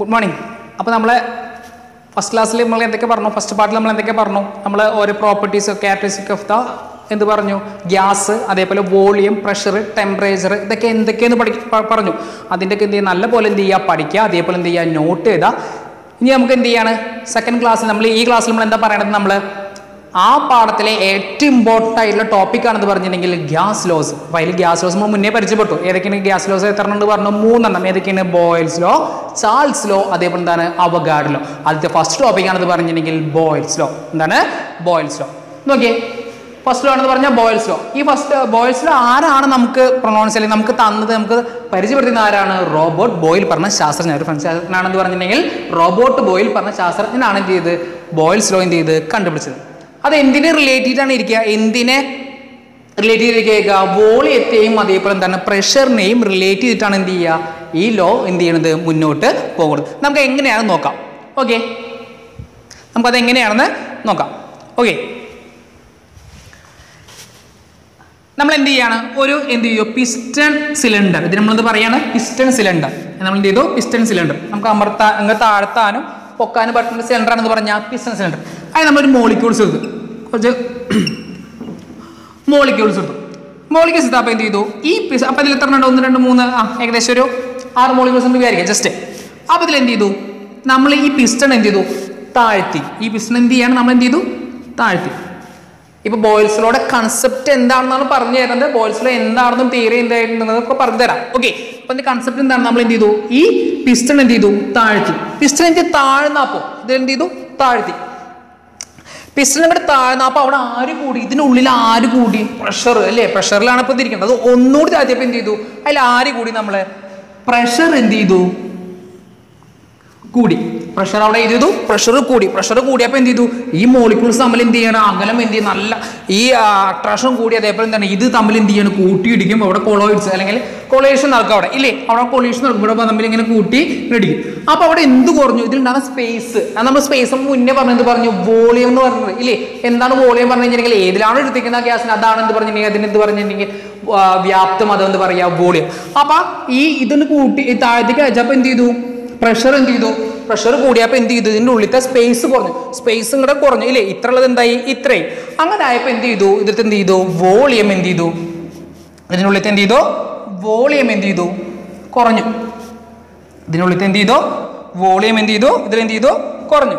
Good morning അപ്പോൾ നമ്മൾ first ക്ലാസ്സിൽ നമ്മൾ എന്തൊക്കെ പറഞ്ഞു? ഫസ്റ്റ് പാർട്ടിൽ നമ്മൾ എന്തൊക്കെ പറഞ്ഞു? നമ്മൾ ഓരോ പ്രോപ്പർട്ടീസ് ക്യാരക്ടറിസ്റ്റിക് ഓഫ് ദ എന്ത് പറഞ്ഞു? ഗ്യാസ് അതേപോലെ വോളിയം പ്രഷർ ടെമ്പറേച്ചർ ഇതൊക്കെ എന്തൊക്കെയെന്ന് പഠി പറഞ്ഞു. അതിന്റെയൊക്കെ എന്ത് ചെയ്യുക? നല്ല പോലെ എന്ത് ചെയ്യുക? പഠിക്കുക. അതേപോലെ എന്ത് ചെയ്യുക? നോട്ട് ചെയ്താൽ ഇനി നമുക്ക് എന്ത് ചെയ്യാണ്? സെക്കൻഡ് ക്ലാസ്സിൽ നമ്മൾ ഈ ക്ലാസ്സിൽ നമ്മൾ എന്താ പറയണത്? നമ്മൾ ആ പാഠത്തിലെ ഏറ്റവും ഇമ്പോർട്ടന്റ് ആയിട്ടുള്ള ടോപ്പിക് ആണെന്ന് പറഞ്ഞിട്ടുണ്ടെങ്കിൽ ഗ്യാസ് ലോസ്. അപ്പോൾ അതിൽ ഗ്യാസ് ലോസ് നമ്മൾ മുന്നേ പരിചയപ്പെട്ടു. ഏതൊക്കെയാണ് ഗ്യാസ് ലോസ് എത്ര എണ്ണം പറഞ്ഞു. മൂന്നെണ്ണം. ഏതൊക്കെയാണ് ബോയിൽസ് ലോ ചാൾസ് ലോ അതേപോലെ എന്താണ് അവഗാഡ് ലോ ആദ്യത്തെ ഫസ്റ്റ് ടോപ്പിക് ആണെന്ന് പറഞ്ഞിട്ടുണ്ടെങ്കിൽ ബോയിൽസ് ലോ എന്താണ്? ബോയിൽസ് ലോ നോക്കിയേ. ഫസ്റ്റ് ലോ ആണെന്ന് പറഞ്ഞാൽ ബോയിൽസ് ലോ ഈ ഫസ്റ്റ് ബോയിൽസ് ലോ ആരാണ് നമുക്ക് പ്രൊണൗൺസ് അല്ലെങ്കിൽ നമുക്ക് തന്നത് നമുക്ക് പരിചയപ്പെടുത്തുന്ന ആരാണ്? റോബോട്ട് ബോയിൽ പറഞ്ഞ ശാസ്ത്രജ്ഞൻ. ഒരു ഫ്രഞ്ച് ശാസ്ത്രജ്ഞനാണെന്ന് പറഞ്ഞിട്ടുണ്ടെങ്കിൽ റോബോട്ട് ബോയിൽ പറഞ്ഞ ശാസ്ത്രജ്ഞനാണ് എന്ത് ചെയ്ത് ബോയിൽസ് ലോ എന്ത് ചെയ്ത് കണ്ടുപിടിച്ചത്. അത് എന്തിനെ റിലേറ്റ് ചെയ്തിട്ടാണ് ഇരിക്കുക? എന്തിനെ റിലേറ്റ് ചെയ്തിരിക്കുക? വോളിയത്തെയും അതേപോലെ എന്താണ് പ്രഷറിനെയും റിലേറ്റ് ചെയ്തിട്ടാണ് എന്ത് ചെയ്യുക? ഈ ലോ എന്ത് ചെയ്യണത്? മുന്നോട്ട് പോകുന്നത് നമുക്ക് എങ്ങനെയാണെന്ന് നോക്കാം. ഓക്കെ നമുക്കത് എങ്ങനെയാണെന്ന് നോക്കാം. ഓക്കെ നമ്മൾ എന്ത് ചെയ്യാണ്? ഒരു എന്ത് ചെയ്യും പിസ്റ്റൺ സിലിണ്ടർ ഇത് നമ്മളത് പറയാണ്? പിസ്റ്റൺ സിലിണ്ടർ നമ്മൾ എന്ത് ചെയ്തു? പിസ്റ്റൺ സിലിണ്ടർ നമുക്ക് അമർത്താൻ അങ്ങ് താഴ്ത്താനും പൊക്കാനും പറ്റുന്ന സിലിണ്ടർ ആണെന്ന് പറഞ്ഞാൽ പിസ്റ്റൺ സിലിണ്ടർ അത് നമ്മളൊരു മോളിക്യൂൾസ് എടുത്തു കുറച്ച് മോളിക്യൂൾസ് ഉണ്ട് മോളിക്യൂൾസ് എടുത്ത് അപ്പം എന്ത് ചെയ്തു? ഈ പിസ് അപ്പം ഇതിൽ എത്ര ഉണ്ട് ഒന്ന് രണ്ട് മൂന്ന് ആ ഏകദേശം ഒരു ആറ് മോളിക്യൂൾസ് ഉണ്ട് വിചാരിക്കാം. ജസ്റ്റ് അപ്പം ഇതിൽ എന്ത് ചെയ്തു? നമ്മൾ ഈ പിസ്റ്റൺ എന്ത് ചെയ്തു? താഴ്ത്തി. ഈ പിസ്റ്റൺ എന്ത് ചെയ്യാണ്? നമ്മൾ എന്ത് ചെയ്തു? താഴ്ത്തി. ഇപ്പൊ ബോയിൽസിലോടെ കൺസെപ്റ്റ് എന്താണെന്നാണ് പറഞ്ഞു തരുന്നത്. ബോയിൽസിലോ എന്താണെന്നും തിയറി എന്തായിരുന്നതൊക്കെ പറഞ്ഞു തരാം. ഓക്കെ അപ്പൊ അതിന്റെ കൺസെപ്റ്റ് എന്താണ്? നമ്മൾ എന്ത് ചെയ്തു? ഈ പിസ്റ്റൺ എന്ത് ചെയ്തു? താഴ്ത്തി. പിസ്റ്റൺ എന്ത് താഴ്ന്നപ്പോ ഇത് എന്ത് ചെയ്തു? താഴ്ത്തി. പിസ്റ്റൺ അങ്ങോട്ട് താഴ്ന്നപ്പോ അവിടെ ആര് കൂടി? ഇതിനുള്ളിൽ ആര് കൂടി? പ്രഷർ അല്ലേ? പ്രഷറിലാണ് ഇപ്പൊ ഇരിക്കുന്നത്. അത് ഒന്നുകൂടി താഴ്ത്തിയപ്പോ എന്ത് ചെയ്തു? അതിൽ ആര് കൂടി നമ്മൾ? പ്രഷർ എന്ത് ചെയ്തു? കൂടി. പ്രഷർ അവിടെ എന്ത് ചെയ്തു? പ്രഷർ കൂടി. പ്രഷർ കൂടിയപ്പോൾ എന്ത് ചെയ്തു? ഈ മോളിക്യൂൾസ് തമ്മിൽ എന്ത് ചെയ്യണം? അകലം എന്ത് ചെയ്യും നല്ല ഈ അട്രാക്ഷൻ കൂടി അതേപോലെ എന്താണ് ഇത് തമ്മിൽ എന്ത് ചെയ്യണം? കൂട്ടിയിടിക്കും. അവിടെ കൊളോയിഡ്സ് അല്ലെങ്കിൽ കൊളേഷൻ നടക്കും അവിടെ. ഇല്ലേ? അവിടെ കൊളേഷൻ നടക്കും. ഇവിടെ തമ്മിൽ ഇങ്ങനെ കൂട്ടി ഇടിക്കും. അപ്പൊ അവിടെ എന്ത് കുറഞ്ഞു? ഇതിലുണ്ടാകുന്ന സ്പേസ് നമ്മൾ സ്പേസ് മുന്നേ പറഞ്ഞത് പറഞ്ഞു? വോളിയം എന്ന് പറഞ്ഞത് ഇല്ലേ? എന്താണ് വോളിയം പറഞ്ഞു കഴിഞ്ഞിട്ടുണ്ടെങ്കിൽ ഏതിലാണ് എടുത്തിരിക്കുന്ന ഗ്യാസിന് അതാണ് എന്ത് പറഞ്ഞിട്ടുണ്ടെങ്കിൽ അതിന് എന്ത് പറഞ്ഞിട്ടുണ്ടെങ്കിൽ വ്യാപ്തം അതെന്ന് പറയാ? വോളിയം അപ്പൊ ഈ ഇതിന് കൂട്ടി താഴത്തേക്ക് അയച്ചപ്പോ എന്ത് ചെയ്തു? പ്രഷർ എന്ത് ചെയ്തു പ്രഷർ കൂടിയപ്പോൾ എന്ത് ചെയ്തു ഇതിന്റെ ഉള്ളിലത്തെ സ്പേസ് കുറഞ്ഞു സ്പേസ് ഇങ്ങടെ കുറഞ്ഞു ഇല്ലേ ഇത്ര ഉള്ളത് എന്തായി ഇത്രയും അങ്ങനെ ആയപ്പോൾ എന്ത് ചെയ്തു ഇതിലത്തെ എന്ത് ചെയ്തു വോളിയം എന്ത് ചെയ്തു ഇതിനുള്ളിലത്തെ എന്ത് ചെയ്തു വോളിയം എന്ത് ചെയ്തു കുറഞ്ഞു ഇതിനുള്ളിലത്തെ എന്ത് ചെയ്തു വോളിയം എന്ത് ചെയ്തു ഇതിൽ എന്ത് ചെയ്തു കുറഞ്ഞു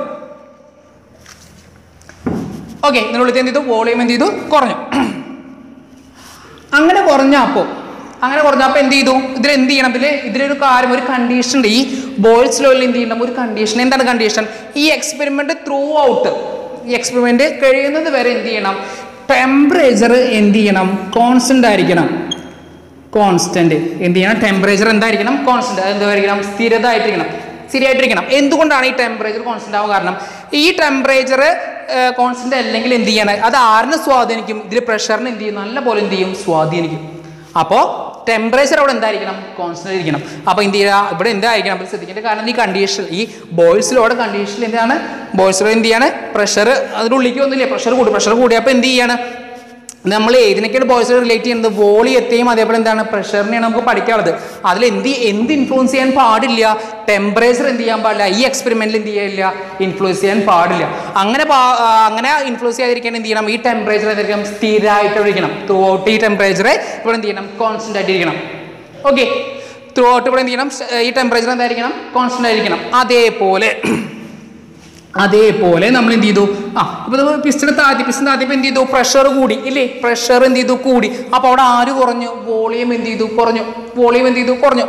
ഓക്കെ ഇതിനുള്ളിലത്തെ എന്ത് ചെയ്തു വോളിയം എന്ത് ചെയ്തു കുറഞ്ഞു അങ്ങനെ കുറഞ്ഞപ്പോൾ അങ്ങനെ കുറഞ്ഞപ്പോൾ എന്ത് ചെയ്തു? ഇതിൽ എന്ത് ചെയ്യണം? ഇതിൽ ഇതിലൊരു കാര്യം ഒരു കണ്ടീഷൻ ഉണ്ട്. ഈ ബോയ്സ് ലോയിൽ എന്ത് ചെയ്യണം? ഒരു കണ്ടീഷൻ എന്താണ് കണ്ടീഷൻ ഈ എക്സ്പെരിമെന്റ് ത്രൂ ഔട്ട് ഈ എക്സ്പെരിമെന്റ് കഴിയുന്നത് വരെ എന്ത് ചെയ്യണം? ടെമ്പറേച്ചർ എന്ത് ചെയ്യണം? കോൺസ്റ്റന്റ് ആയിരിക്കണം. കോൺസ്റ്റന്റ് എന്ത് ചെയ്യണം? ടെമ്പറേച്ചർ എന്തായിരിക്കണം? കോൺസ്റ്റന്റ് എന്തായിരിക്കണം സ്ഥിരത ആയിട്ടിരിക്കണം സ്ഥിരമായിട്ടിരിക്കണം. എന്തുകൊണ്ടാണ് ഈ ടെമ്പറേച്ചർ കോൺസ്റ്റന്റ് ആവുക കാരണം? ഈ ടെമ്പറേച്ചർ കോൺസ്റ്റന്റ് അല്ലെങ്കിൽ എന്ത് ചെയ്യണം? അത് ആരിനെ സ്വാധീനിക്കും. ഇതിൽ പ്രഷറിന് എന്ത് ചെയ്യും? നല്ല പോലെ എന്ത് ചെയ്യും? സ്വാധീനിക്കും. അപ്പോൾ ടെമ്പറേച്ചർ അവിടെ എന്തായിരിക്കണം? കോൺസ്റ്റന്റ് ആയിരിക്കണം അപ്പോൾ എന്ത് ചെയ്യുക? ഇവിടെ എന്തായിരിക്കണം അപ്പോൾ ശ്രദ്ധിക്കേണ്ട കാരണം ഈ കണ്ടീഷൻ ഈ ബോയ്സിലോടെ കണ്ടീഷനിൽ എന്താണ്? ബോയ്സിലോ എന്ത് ചെയ്യാണ്? പ്രഷർ അതിനുള്ളിലേക്ക് ഒന്നുമില്ല പ്രഷർ കൂടി. പ്രഷർ കൂടിയപ്പോൾ എന്ത് ചെയ്യാണ്? നമ്മൾ ഏതിനൊക്കെയാണ് ബോയ്സ് റിലേറ്റ് ചെയ്യുന്നത്? വോളിയത്തെയും അതേപോലെ എന്താണ്? പ്രഷറിനെയാണ് നമുക്ക് പഠിക്കാനുള്ളത്. അതിൽ എന്ത് എന്ത് ഇൻഫ്ലുവൻസ് ചെയ്യാൻ പാടില്ല? ടെമ്പറേച്ചർ എന്ത് ചെയ്യാൻ പാടില്ല? ഈ എക്സ്പെരിമെന്റിൽ എന്ത് ചെയ്യില്ല ഇൻഫ്ലുവൻസ് ചെയ്യാൻ പാടില്ല. അങ്ങനെ അങ്ങനെ ഇൻഫ്ലുവൻസ് ചെയ്യാതിരിക്കാൻ എന്ത് ചെയ്യണം? ഈ ടെമ്പറേച്ചർ എന്തായിരിക്കണം സ്ഥിരമായിട്ട് ഇരിക്കണം. ത്രൂ ഔട്ട് ഈ ടെമ്പറേച്ചർ ഇവിടെ എന്ത് ചെയ്യണം? കോൺസ്റ്റന്റ് ആയിട്ടിരിക്കണം ഓക്കെ ത്രൂ ഔട്ട് ഇവിടെ എന്ത് ചെയ്യണം? ഈ ടെമ്പറേച്ചർ എന്തായിരിക്കണം? കോൺസ്റ്റന്റ് ആയിരിക്കണം അതേപോലെ അതേപോലെ നമ്മൾ എന്ത് ചെയ്തു ആ ഇപ്പൊ പിസ്റ്റൺ ആദ്യം പിസ്റ്റൺ എന്ത് ചെയ്തു പ്രഷർ കൂടി ഇല്ലേ പ്രഷർ എന്ത് ചെയ്തു കൂടി അപ്പോൾ അവിടെ ആര് കുറഞ്ഞു വോളിയം എന്ത് ചെയ്തു കുറഞ്ഞു വോളിയം എന്ത് ചെയ്തു കുറഞ്ഞു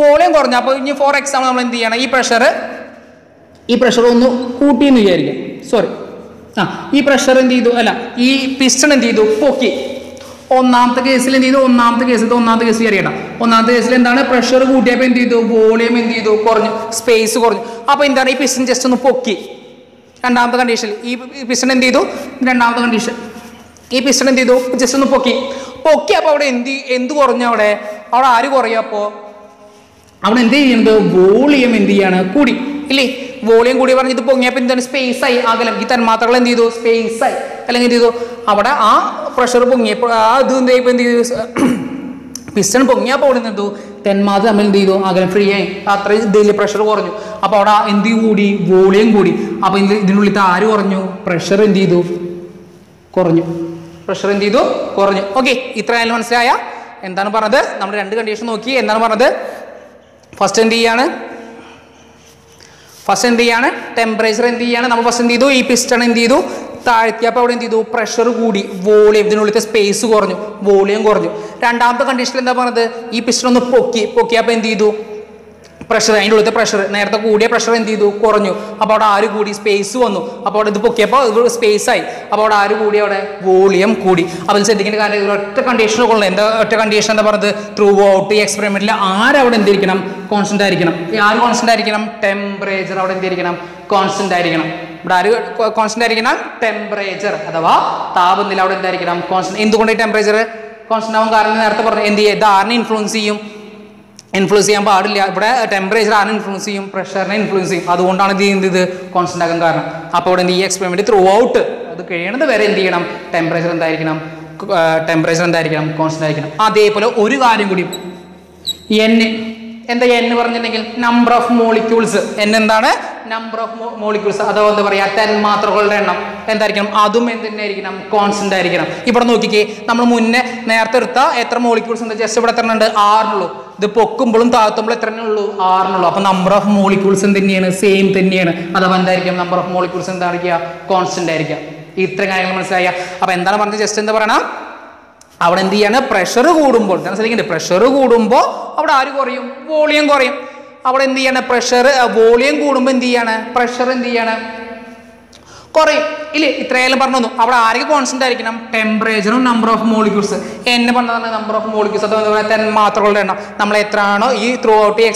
വോളിയം കുറഞ്ഞു അപ്പോൾ ഇനി ഫോർ എക്സാമ്പിൾ നമ്മൾ എന്ത് ചെയ്യണം ഈ പ്രഷർ ഈ പ്രഷർ ഒന്ന് കൂട്ടി എന്ന് വിചാരിക്കാം സോറി ആ ഈ പ്രഷർ എന്ത് ചെയ്തു അല്ല ഈ പിസ്റ്റൺ എന്ത് ചെയ്തു പൊക്കി ഒന്നാമത്തെ കേസിൽ എന്ത് ചെയ്തു ഒന്നാമത്തെ കേസിൽ ഒന്നാമത്തെ കേസ് വിചാരിക്കണം ഒന്നാമത്തെ കേസിൽ എന്താണ് പ്രഷർ കൂട്ടിയപ്പോൾ എന്ത് ചെയ്തു വോളിയം എന്ത് ചെയ്തു കുറഞ്ഞു സ്പേസ് കുറഞ്ഞു അപ്പോൾ എന്താണ് ഈ പിസ്റ്റൺ ജസ്റ്റ് ഒന്ന് പൊക്കി രണ്ടാമത്തെ കണ്ടീഷനിൽ ഈ പിസ്റ്റൺ എന്ത് ചെയ്തു? രണ്ടാമത്തെ കണ്ടീഷൻ ഈ പിസ്റ്റൺ എന്ത് ചെയ്തു? ജസ്റ്റ് ഒന്ന് പൊക്കി. പൊക്കി അപ്പോൾ അവിടെ എന്ത് എന്ത് കുറഞ്ഞു അവിടെ? അവിടെ ആര് കുറയും അപ്പോൾ അവിടെ എന്ത് ചെയ്യുന്നത് വോളിയം എന്ത് ചെയ്യാണ്? കൂടി. ഇല്ലേ? വോളിയം കൂടി പറഞ്ഞ് ഇത് പൊങ്ങിയപ്പോൾ എന്താണ്? സ്പേസ് ആയി. അകലം ഈ തന്മാത്രകൾ എന്ത് ചെയ്തു? സ്പേസ് ആയി. അല്ലെങ്കിൽ എന്ത് ചെയ്തു? അവിടെ ആ പ്രഷർ പൊങ്ങിയപ്പോൾ ആ ഇത് എന്ത് ചെയ്യപ്പോൾ എന്ത് ചെയ്തു? പിസ്റ്റൺ പൊങ്ങിയാൽ പോകുന്ന എന്തു? തെന്മാത് തമ്മിൽ എന്ത് ചെയ്തു? അകലം ഫ്രീ ആയി. അത്രയും ഇതിൽ പ്രഷർ കുറഞ്ഞു. അപ്പോൾ അവിടെ എന്ത് കൂടി? വോളിയം കൂടി. അപ്പോൾ ഇതിൽ ഇതിനുള്ളിൽ ആര് കുറഞ്ഞു. പ്രഷർ എന്ത് ചെയ്തു? കുറഞ്ഞു. പ്രഷർ എന്ത് ചെയ്തു? കുറഞ്ഞു. ഓക്കെ ഇത്ര ആയാലും മനസ്സിലായ? എന്താണ് പറഞ്ഞത്? നമ്മൾ രണ്ട് കണ്ടീഷൻ നോക്കി. എന്താണ് പറഞ്ഞത്? ഫസ്റ്റ് എന്ത് ചെയ്യാണ്? ഫസ്റ്റ് എന്ത് ചെയ്യാണ്? ടെമ്പറേച്ചർ എന്ത് ചെയ്യാണ്? നമ്മൾ ഫസ്റ്റ് എന്ത് ചെയ്തു? ഈ പിസ്റ്റൺ എന്ത് ചെയ്തു? താഴ്ത്തിയപ്പോൾ അവിടെ എന്ത് ചെയ്തു? പ്രഷർ കൂടി. വോളിയം ഇതിനുള്ളിലത്തെ സ്പേസ് കുറഞ്ഞു. വോളിയം കുറഞ്ഞു. രണ്ടാമത്തെ കണ്ടീഷനിൽ എന്താ പറഞ്ഞത്? ഈ പിസ്റ്റൺ ഒന്ന് പൊക്കി പൊക്കിയപ്പോൾ എന്ത് ചെയ്തു? പ്രഷർ അതിന്റെ ഉള്ളിലത്തെ പ്രഷർ നേരത്തെ കൂടിയ പ്രഷർ എന്ത് ചെയ്തു? കുറഞ്ഞു. അപ്പോൾ അവിടെ ആര് കൂടി? സ്പേസ് വന്നു. അപ്പോൾ അവിടെ ഇത് പൊക്കിയപ്പോൾ ഇത് സ്പേസ് ആയി. അപ്പോൾ അവിടെ ആര് കൂടി? അവിടെ വോളിയം കൂടി. അപ്പോൾ ഇത് ശ്രദ്ധിക്കേണ്ട കാര്യം ഇതിൽ ഒറ്റ കണ്ടീഷൻ ഉള്ളത് എന്താ ഒറ്റ കണ്ടീഷൻ എന്താ പറഞ്ഞത്? ത്രൂ ഔട്ട് ഈ എക്സ്പെരിമെന്റിൽ ആരവിടെ എന്തിരിക്കണം കോൺസ്റ്റന്റ് ആയിരിക്കണം. ആര് കോൺസ്റ്റന്റ് ആയിരിക്കണം? ടെമ്പറേച്ചർ അവിടെ എന്തിരിക്കണം കോൺസ്റ്റന്റ് ആയിരിക്കണം. ഇവിടെ ആര് കോൺസ്റ്റന്റ് ആയിരിക്കണം? ടെമ്പറേച്ചർ അഥവാ താപനില അവിടെ എന്തായിരിക്കണം? കോൺസ്റ്റന്റ് എന്തുകൊണ്ട് ടെമ്പറേച്ചർ കോൺസ്റ്റന്റ് ആവും കാരണം നേരത്തെ പറഞ്ഞു എന്ത് ചെയ്യും? ഇത് ആറിനെ ഇൻഫ്ലുവൻസ് ചെയ്യും. ഇൻഫ്ലുവൻസ് ചെയ്യാൻ പാടില്ല. ഇവിടെ ടെമ്പറേച്ചർ ആരും ഇൻഫ്ലുവൻസ് ചെയ്യും പ്രഷറിനെ ഇൻഫ്ലുവൻസ് ചെയ്യും. അതുകൊണ്ടാണ് ഇത് ചെയ്യുന്നത് ഇത് കോൺസ്റ്റന്റ് ആകാൻ കാരണം. അപ്പോൾ അവിടെ എന്ത് ഈ എക്സ്പെരിമെന്റ് ത്രൂ ഔട്ട് അത് കഴിയണത് വരെ എന്ത് ചെയ്യണം? ടെമ്പറേച്ചർ എന്തായിരിക്കണം? ടെമ്പറേച്ചർ എന്തായിരിക്കണം? കോൺസ്റ്റന്റ് ആയിരിക്കണം. അതേപോലെ ഒരു കാര്യം കൂടി. എൻ എന്താ എൻ പറഞ്ഞിട്ടുണ്ടെങ്കിൽ നമ്പർ ഓഫ് മോളിക്യൂൾസ് എൻ എന്താണ് നമ്പർ ഓഫ് മോളിക്യൂൾസ് അഥവാ എന്താ പറയുക തന്മാത്രകളുടെ എണ്ണം. എന്തായിരിക്കണം? അതും എന്ത് തന്നെ ആയിരിക്കണം. കോൺസ്റ്റന്റ് ആയിരിക്കണം ഇവിടെ നോക്കിക്കേ നമ്മൾ മുന്നേ നേരത്തെ എടുത്ത എത്ര മോളിക്യൂൾസ് ഉണ്ട്? ജസ്റ്റ് ഇവിടെ എത്ര ഉണ്ട്? ആറിനുള്ളൂ. ഇത് പൊക്കുമ്പോഴും താഴ്ത്തുമ്പോഴും എത്ര ഉള്ളൂ? ആറിനുള്ളൂ. അപ്പൊ നമ്പർ ഓഫ് മോളിക്യൂൾസ് തന്നെയാണ് സെയിം തന്നെയാണ്. അഥവാ എന്തായിരിക്കും നമ്പർ ഓഫ് മോളിക്യൂൾസ് എന്തായിരിക്കുക? കോൺസ്റ്റന്റ് ആയിരിക്കുക. ഇത്ര കാര്യങ്ങൾ മനസ്സിലായ? അപ്പൊ എന്താണ് പറഞ്ഞത്? ജസ്റ്റ് എന്താ പറയണം? അവിടെ എന്ത് ചെയ്യാണ് പ്രഷർ കൂടുമ്പോൾ ഞാൻ ശ്രദ്ധിക്കണ്ടേ പ്രഷർ കൂടുമ്പോൾ അവിടെ ആര് കുറയും? വോളിയം കുറയും. അവിടെ എന്ത് ചെയ്യാണ് പ്രഷർ വോളിയം കൂടുമ്പോൾ എന്ത് ചെയ്യാണ് പ്രഷർ എന്ത് ചെയ്യാണ് കുറയും. ഇല്ലേ? ഇത്രയായാലും പറഞ്ഞു തന്നു. അവിടെ ആരൊക്കെ കോൺസ്റ്റന്റ് ആയിരിക്കണം? ടെമ്പറേച്ചറും നമ്പർ ഓഫ് മോളിക്യൂൾസ് എന്നെ പറഞ്ഞതാണ് നമ്പർ ഓഫ് മോളിക്യൂൾസ് അതുപോലെ തന്മാത്രകളുടെ എണ്ണം. നമ്മൾ എത്രയാണോ ഈ ത്രൂ ഔട്ട് ഈ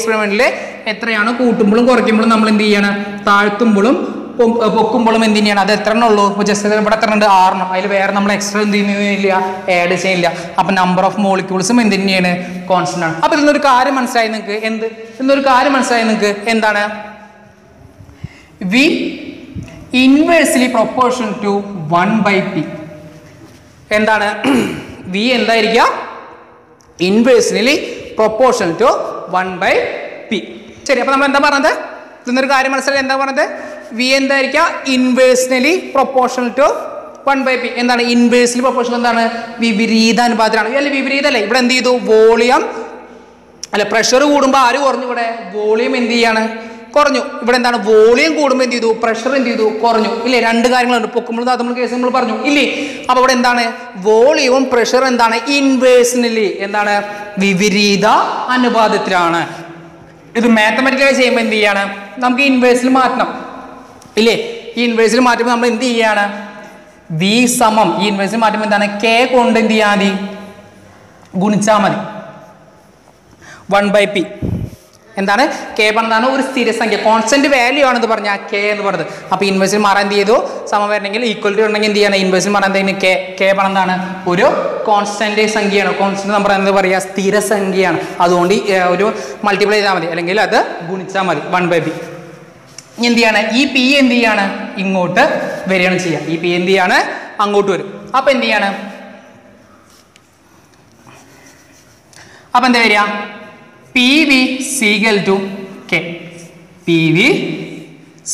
എത്രയാണോ കൂട്ടുമ്പോഴും കുറയ്ക്കുമ്പോഴും നമ്മൾ എന്ത് ചെയ്യണം താഴ്ത്തുമ്പോഴും പൊക്കുമ്പോഴും എന്ത് ചെയ്യണം അത് എത്ര എണ്ണം ഉള്ളൂ ഇപ്പോൾ ജസ്റ്റ് ഇവിടെ എത്ര ഉണ്ട്? ആറെണ്ണം. അതിൽ വേറെ നമ്മൾ എക്സ്ട്രാ എന്ത് ചെയ്യുന്നില്ല ആഡ് ചെയ്യില്ല അപ്പം നമ്പർ ഓഫ് മോളിക്യൂൾസും എന്ത് തന്നെയാണ് കോൺസ്റ്റന്റ് ആണ്. അപ്പം ഇതിനൊരു കാര്യം മനസ്സിലായി നിങ്ങൾക്ക് എന്ത്? ഇന്നൊരു കാര്യം മനസ്സിലായി നിങ്ങൾക്ക് എന്താണ്? V inversely proportion to one by P എന്താണ്? V എന്തായിരിക്കുക inversely proportion to one by P ശരി അപ്പം നമ്മൾ എന്താ പറഞ്ഞത്? ഇന്നൊരു കാര്യം മനസ്സിലായി. എന്താ പറഞ്ഞത്? V എന്തായിരിക്കുക inversely proportional to one by P എന്താണ്? ഇൻവേഴ്സ്ലി പ്രൊപ്പോർഷൻ എന്താണ്? വിപരീത അനുപാതത്തിലാണ്. അല്ലെ? വിപരീതല്ലേ ഇവിടെ എന്ത് ചെയ്തു വോളിയം അല്ല പ്രഷർ കൂടുമ്പോൾ ആര് കുറഞ്ഞു ഇവിടെ? വോളിയം എന്ത് ചെയ്യാണ്? കുറഞ്ഞു. ഇവിടെ എന്താണ്? വോളിയം കൂടുമ്പോൾ എന്ത് ചെയ്തു? പ്രഷർ എന്ത് ചെയ്തു? കുറഞ്ഞു. ഇല്ലേ? രണ്ട് കാര്യങ്ങളുണ്ട്. പൊക്കുമ്പോൾ നമ്മൾ കേസ് നമ്മൾ പറഞ്ഞു. ഇല്ലേ? അപ്പൊ ഇവിടെ എന്താണ്? വോളിയവും പ്രഷർ എന്താണ്? ഇൻവേഴ്സിനലി എന്താണ്? വിപരീത അനുപാതത്തിലാണ്. ഇത് മാത്തമാറ്റിക്കലായി ചെയ്യുമ്പോൾ എന്ത് ചെയ്യാണ്? നമുക്ക് ഇൻവേഴ്സിൽ മാറ്റണം. ഇല്ലേ? ഈ ഇൻവേഴ്സിൽ മാറ്റുമ്പോൾ നമ്മൾ എന്ത് ചെയ്യാണ്? വി സമം. ഈ ഇൻവേഴ്സിൽ മാറ്റുമ്പോൾ എന്താണ്? കെ കൊണ്ട് എന്ത് ചെയ്യാൻ മതി? ഗുണിച്ചാൽ മതി. വൺ ബൈ പി എന്താണ്? കെ പറഞ്ഞതാണ് ഒരു സ്ഥിരസംഖ്യ കോൺസ്റ്റന്റ് വാല്യൂ ആണെന്ന് പറഞ്ഞാൽ കെ എന്ന് പറഞ്ഞത്. അപ്പോൾ ഇൻവേഴ്സിൽ മാറാൻ എന്ത് ചെയ്തു? സമം വരണമെങ്കിൽ ഈക്വലിറ്റി ഉണ്ടെങ്കിൽ എന്ത് ചെയ്യണം? ഇൻവേഴ്സിൽ മാറാൻ എന്തെങ്കിലും കെ കെ പറഞ്ഞതാണ് ഒരു കോൺസ്റ്റന്റ് സംഖ്യയാണ്. കോൺസ്റ്റന്റ് നമ്പർ എന്ന് പറയുക? സ്ഥിരസംഖ്യയാണ് അതുകൊണ്ട് ഒരു മൾട്ടിപ്ലൈ ചെയ്താൽ മതി. അല്ലെങ്കിൽ അത് ഗുണിച്ചാൽ മതി. വൺ ബൈ പി എന്ത് ചെയ്യാണ് ഈ പി എന്ത് ചെയ്യാണ് ഇങ്ങോട്ട് വരികയാണ് ചെയ്യുക. ഈ പി എന്ത് ചെയ്യാണ് അങ്ങോട്ട് വരും. അപ്പൊ എന്ത് ചെയ്യാണ് അപ്പൊ എന്താ വരിക? P V is equal to K P V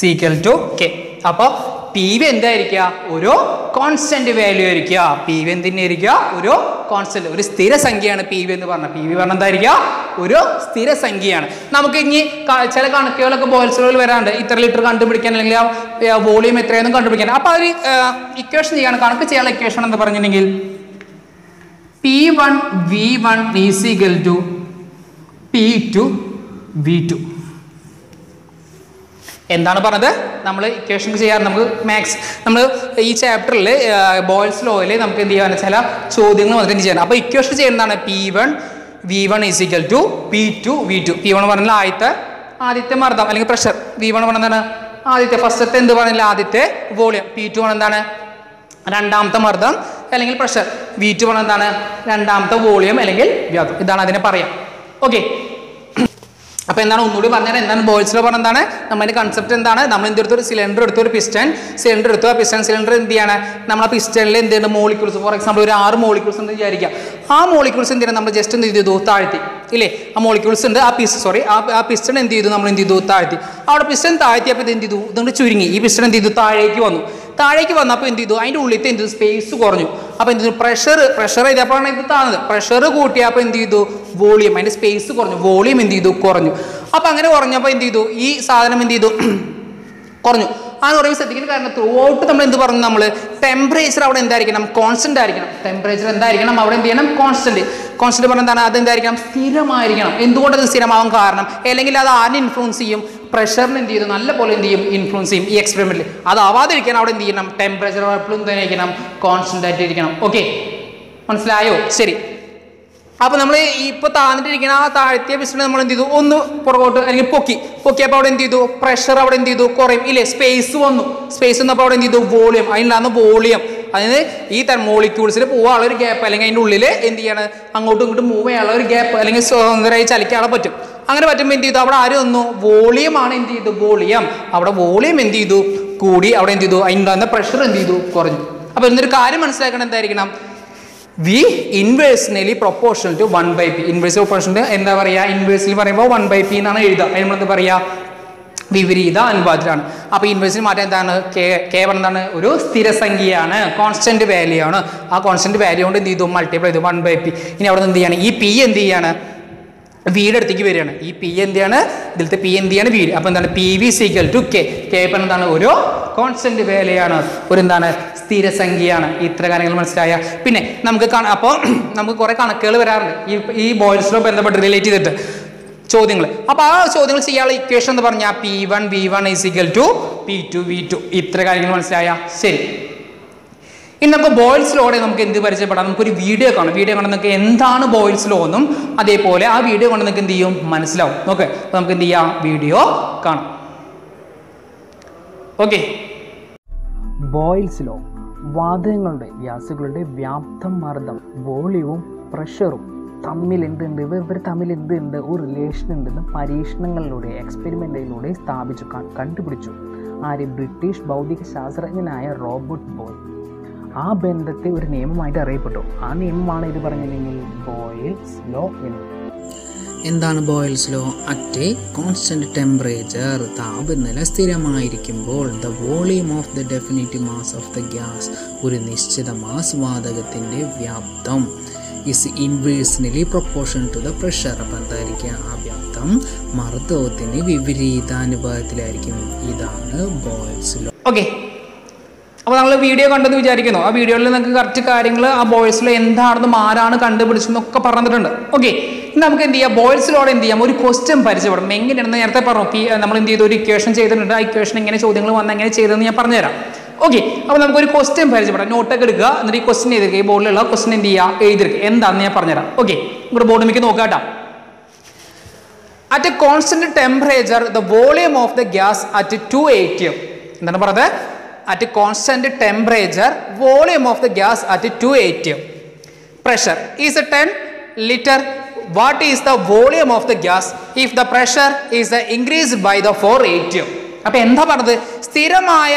is equal to K അപ്പോൾ പി വി എന്തായിരിക്കുക? ഒരു കോൺസ്റ്റന്റ് വാല്യൂ ആയിരിക്കുക. പി വി എന്തിനായിരിക്കുക? ഒരു കോൺസ്റ്റന്റ് ഒരു സ്ഥിരസംഖ്യയാണ് പി വി എന്ന് പറഞ്ഞത്. പി വി പറഞ്ഞ എന്തായിരിക്കുക? ഒരു സ്ഥിരസംഖ്യയാണ് നമുക്ക് ഇനി ചില കണക്കുകളൊക്കെ ബോൾസുകൾ വരാണ്ട് ഇത്ര ലിറ്റർ കണ്ടുപിടിക്കാൻ അല്ലെങ്കിൽ ആ വോളിയം എത്രയെന്നും കണ്ടുപിടിക്കാൻ. അപ്പോൾ ഒരു ഇക്വേഷൻ ചെയ്യാണ്. കണക്ക് ചെയ്യാനുള്ള ഇക്വേഷൻ എന്ന് പറഞ്ഞിട്ടുണ്ടെങ്കിൽ P one V one is equal to P two V two എന്താണ് പറഞ്ഞത്? നമ്മൾ ഇക്വേഷൻ ചെയ്യാൻ നമുക്ക് മാത്സ് നമ്മൾ ഈ ചാപ്റ്ററിൽ ബോയ്സ് ലോയിൽ നമുക്ക് എന്ത് ചെയ്യാൻ ചില ചോദ്യങ്ങൾ വന്നിട്ട് ചെയ്യണം? അപ്പോൾ ഇക്വേഷൻ ചെയ്യുന്നതാണ് P one V one is equal to P two V two P one പറഞ്ഞാൽ ആദ്യത്തെ ആദ്യത്തെ മർദ്ദം അല്ലെങ്കിൽ പ്രഷർ വി വൺ പറഞ്ഞതാണ് ആദ്യത്തെ ഫസ്റ്റത്തെ എന്ത് പറഞ്ഞില്ല ആദ്യത്തെ വോളിയം. പി ടു എന്താണ്? രണ്ടാമത്തെ മർദ്ദം അല്ലെങ്കിൽ പ്രഷർ വി ടു എന്താണ്? രണ്ടാമത്തെ വോളിയം അല്ലെങ്കിൽ വ്യാപ്തം. ഇതാണ് അതിനെ പറയാം. ഓക്കെ അപ്പോൾ എന്താണ്? ഒന്നുകൂടി പറഞ്ഞാൽ എന്താണ്? ബോയ്സ് പറഞ്ഞ എന്താണ്? നമ്മുടെ കൺസെപ്റ്റ് എന്താണ്? നമ്മൾ എന്ത് എടുത്തു? ഒരു സിലിണ്ടർ എടുത്തു. ഒരു പിസ്റ്റൺ സിലിണ്ടർ എടുത്തു. ആ പിസ്റ്റൺ സിലിണ്ടർ എന്ത് ചെയ്യാണ്? നമ്മൾ ആ പിസ്റ്റണിൽ എന്ത് ചെയ്യുന്നത് മോളിക്യൂൾസ് ഫോർ എക്സാമ്പിൾ ഒരു ആറ് മോളിക്യൂൾസ് എന്ന് വിചാരിക്കാം ആ മോളിക്യൂൾസ് എന്ത് ചെയ്യണം? നമ്മൾ ജസ്റ്റ് എന്ത് ചെയ്തു? താഴ്ത്തി. ഇല്ലേ? ആ മോളിക്യൂൾസ് ഉണ്ട്. ആ പിസ് സോറി ആ ആ പിസ്റ്റൺ എന്ത് ചെയ്തു? നമ്മൾ എന്ത് ചെയ്തു? താഴ്ത്തി. അവിടെ പിസ്റ്റൺ താഴ്ത്തിയപ്പോൾ ഇത് എന്ത് ചെയ്തു? ഇതുകൊണ്ട് ചുരുങ്ങി. ഈ പിസ്റ്റൺ എന്ത് ചെയ്തു? താഴേക്ക് വന്നു. താഴേക്ക് വന്നപ്പോൾ എന്ത് ചെയ്തു? അതിന്റെ ഉള്ളിലത്തെ എന്ത് സ്പേസ് കുറഞ്ഞു. അപ്പോൾ എന്ത് ചെയ്തു? പ്രഷർ പ്രഷർ ചെയ്തപ്പോഴാണ് ഇത് താന്നത് പ്രഷർ കൂട്ടിയപ്പോൾ എന്ത് ചെയ്തു? വോളിയം അതിന്റെ സ്പേസ് കുറഞ്ഞു. വോളിയം എന്ത് ചെയ്തു? കുറഞ്ഞു. അപ്പോൾ അങ്ങനെ കുറഞ്ഞപ്പോൾ എന്ത് ചെയ്തു? ഈ സാധനം എന്ത് ചെയ്തു? കുറഞ്ഞു. അങ്ങനെ പറയുമ്പോൾ ശ്രദ്ധിക്കുന്ന കാരണം ത്രൂ ഔട്ട് നമ്മൾ എന്ത് പറഞ്ഞു? നമ്മൾ ടെമ്പറേച്ചർ അവിടെ എന്തായിരിക്കണം? കോൺസ്റ്റന്റ് ആയിരിക്കണം. ടെമ്പറേച്ചർ എന്തായിരിക്കണം? അവിടെ എന്ത് ചെയ്യണം? കോൺസ്റ്റന്റ് പറഞ്ഞ എന്താണ്? അതെന്തായിരിക്കണം? സ്ഥിരമായിരിക്കണം. എന്തുകൊണ്ട് അത് സ്ഥിരമാവാൻ കാരണം? അല്ലെങ്കിൽ അത് ആരും ഇൻഫ്ലുവൻസ് ചെയ്യും പ്രഷറിന് എന്ത് ചെയ്യും? നല്ല പോലെ എന്ത് ചെയ്യും? ഇൻഫ്ലുവൻസ് ചെയ്യും ഈ എക്സ്പെരിമെന്റിൽ അതാവാതിരിക്കാൻ അവിടെ എന്ത് ചെയ്യണം? ടെമ്പറേച്ചർ എപ്പോഴും തന്നെ ഇരിക്കണം. കോൺസ്റ്റന്റ് ആയിട്ട് ഇരിക്കണം. ഓക്കെ മനസ്സിലായോ? ശരി. അപ്പോൾ നമ്മൾ ഇപ്പോൾ താഴ്ന്നിട്ടിരിക്കുന്ന ആ താഴ്ത്തിയ പിസ്റ്റൺ നമ്മൾ എന്ത് ചെയ്തു? ഒന്ന് പുറകോട്ട് അല്ലെങ്കിൽ പൊക്കി. പൊക്കിയപ്പോൾ അവിടെ എന്ത് ചെയ്തു? പ്രഷർ അവിടെ എന്ത് ചെയ്തു? കുറയും. ഇല്ലേ? സ്പേസ് വന്നു. സ്പേസ് വന്നപ്പോൾ അവിടെ എന്ത് ചെയ്തു? വോളിയം അതിനുണ്ടാകുന്ന വോളിയം അതായത് ഈ മോളിക്യൂൾസിൽ പോകാനുള്ള ഒരു ഗ്യാപ്പ് അല്ലെങ്കിൽ അതിന്റെ ഉള്ളിൽ എന്ത് ചെയ്യണം? അങ്ങോട്ടും ഇങ്ങോട്ടും മൂവ് ചെയ്യാനുള്ള ഒരു ഗ്യാപ്പ് അല്ലെങ്കിൽ സ്വതന്ത്രമായി ചലിക്കാനുള്ള പറ്റും. അങ്ങനെ പറ്റുമ്പോൾ എന്ത് ചെയ്തു? അവിടെ ആരും വോളിയം ആണ് എന്ത് ചെയ്തു? വോളിയം അവിടെ വോളിയം എന്ത് ചെയ്തു? കൂടി അവിടെ എന്ത് ചെയ്തു? അതിന്റെ പ്രഷർ എന്ത് ചെയ്തു? കുറഞ്ഞു. അപ്പോൾ ഇന്നൊരു കാര്യം മനസ്സിലാക്കണം എന്തായിരിക്കണം? V inversely proportional to one by P inverse proportion എന്താ പറയുക ഇൻവേഴ്സിൽ പറയുമ്പോൾ വൺ ബൈ പി എന്നാണ് എഴുതുക. അതിന് നമ്മൾ എന്താ പറയുക വിപരീത അനുപാതത്തിലാണ്. അപ്പോൾ ഇൻവേഴ്സിന് മാറ്റം എന്താണ്? കെ കെ എന്താണ്? ഒരു സ്ഥിരസംഖ്യയാണ് കോൺസ്റ്റന്റ് വാല്യൂ ആണ്. ആ കോൺസ്റ്റന്റ് വാല്യൂ കൊണ്ട് എന്ത് ചെയ്തു? മൾട്ടിപ്ലൈ ചെയ്തു. വൺ ബൈ പി ഇനി അവിടെ നിന്ന് എന്ത് ചെയ്യാണ്? ഈ പി എന്ത് ചെയ്യാണ്? വീട് അടുത്തേക്ക് വരികയാണ്. ഈ പി എന്തിയാണ്? ഇതിലത്തെ പി എന്തിയാണ് വീട്? അപ്പോൾ എന്താണ്? P V is equal to K K ഇപ്പം എന്താണ്? ഒരു കോൺസ്റ്റന്റ് വേലയാണ്. ഒരു എന്താണ്? സ്ഥിരസംഖ്യയാണ് ഇത്ര കാര്യങ്ങൾ മനസ്സിലായ? പിന്നെ നമുക്ക് അപ്പോൾ നമുക്ക് കുറേ കണക്കുകൾ വരാറുണ്ട്. ഈ ഈ ബോയ്സിലോ ബന്ധപ്പെട്ട് റിലേറ്റ് ചെയ്തിട്ട് ചോദ്യങ്ങൾ. അപ്പോൾ ആ ചോദ്യങ്ങൾ ചെയ്യാനുള്ള ഇക്വേഷൻ എന്ന് പറഞ്ഞാൽ P one V one is equal to P two V two ഇത്ര കാര്യങ്ങൾ മനസ്സിലായ? ശരി. ഇനി നമുക്ക് ബോയിൽസ് ലോടെ നമുക്ക് എന്ത് പരിചയപ്പെടാം? നമുക്കൊരു വീഡിയോ കാണാം. വീഡിയോ കണ്ട് നിങ്ങൾക്ക് എന്താണ് ബോയിൽസ് ലോ എന്നും അതേപോലെ ആ വീഡിയോ കൊണ്ട് നിങ്ങൾക്ക് എന്ത് ചെയ്യും? മനസ്സിലാവും. ഓക്കെ. അപ്പോൾ നമുക്ക് എന്ത് ചെയ്യാം? വീഡിയോ കാണാം. ഓക്കെ. ബോയിൽസ് ലോ വാതകങ്ങളുടെ ഗ്യാസുകളുടെ വ്യാപ്തം മർദ്ദം വോളിയവും പ്രഷറും തമ്മിൽ എന്തുണ്ട്? ഉണ്ട് ഇവർ തമ്മിൽ എന്തുണ്ട്? ഒരു റിലേഷൻ ഉണ്ടെന്ന് പരീക്ഷണങ്ങളിലൂടെ എക്സ്പെരിമെന്റിലൂടെ സ്ഥാപിച്ചു കണ്ടുപിടിച്ചു. ആര്? ബ്രിട്ടീഷ് ഭൗതിക ശാസ്ത്രജ്ഞനായ റോബർട്ട് ബോയ് ആ ബന്ധത്തെ ഒരു നിയമമായിട്ട് അറിയപ്പെട്ടു. ആ നിയമമാണ് ഇത് പറഞ്ഞില്ലെങ്കിൽ ബോയിൽസ് ലോ എന്ന്. എന്താണ് Boyle's law at a constant temperature താപനില സ്ഥിരമായിരിക്കുമ്പോൾ the volume of the definitive mass of the gas ഒരു നിശ്ചിത മാസ് വാതകത്തിന്റെ വ്യാപ്തം is inversely proportion to the pressure അപ്പം എന്തായിരിക്കുക ആ വ്യാപ്തം മർദ്ദവത്തിന് വിപരീതാനുപാതത്തിലായിരിക്കും. ഇതാണ് ബോയിൽസ് ലോ ഓക്കെ അപ്പോൾ നമ്മൾ വീഡിയോ കണ്ടെന്ന് വിചാരിക്കുന്നു. ആ വീഡിയോയിൽ നിങ്ങൾക്ക് കറക്റ്റ് കാര്യങ്ങൾ ആ ബോയ്സിൽ എന്താണെന്നും ആരാണ് കണ്ടുപിടിച്ചതെന്നൊക്കെ പറഞ്ഞിട്ടുണ്ട്. ഓക്കെ നമുക്ക് എന്ത് ചെയ്യാം? ബോയ്സിലോട് എന്ത് ചെയ്യാം? ഒരു ക്വസ്റ്റ്യൻ പരിചയപ്പെടും എങ്ങനെയാണെന്ന് നേരത്തെ പറഞ്ഞു നമ്മൾ എന്ത് ചെയ്തു? ഒരു ഇക്വേഷൻ ചെയ്തിട്ടുണ്ട്. ആ ഇക്വേഷൻ എങ്ങനെ ചോദ്യങ്ങൾ വന്ന് എങ്ങനെ ചെയ്തതെന്ന് ഞാൻ പറഞ്ഞുതരാം. ഓക്കെ അപ്പോൾ നമുക്കൊരു ക്വസ്റ്റ്യൻ പരിചയപ്പെടാം. നോട്ടൊക്കെ എടുക്കുക. എന്നിട്ട് ഈ ക്വസ്റ്റ്യൻ ചെയ്തിരിക്കുക ഈ ബോർഡിലുള്ള ക്വസ്റ്റ്യൻ എന്ത് ചെയ്യുക? എഴുതിരിക്കുക എന്താണെന്ന് ഞാൻ പറഞ്ഞുതരാം. ഓക്കെ ഇവിടെ ബോർഡ് മിക്ക് നോക്കാം കേട്ടോ. At a constant temperature the volume of the gas at two atm എന്താണ് പറഞ്ഞത്? At constant temperature volume of the gas at two atm pressure is a ten litre what is the volume of the gas if the pressure is increased by the four atm അപ്പം എന്താ പറഞ്ഞത്? സ്ഥിരമായ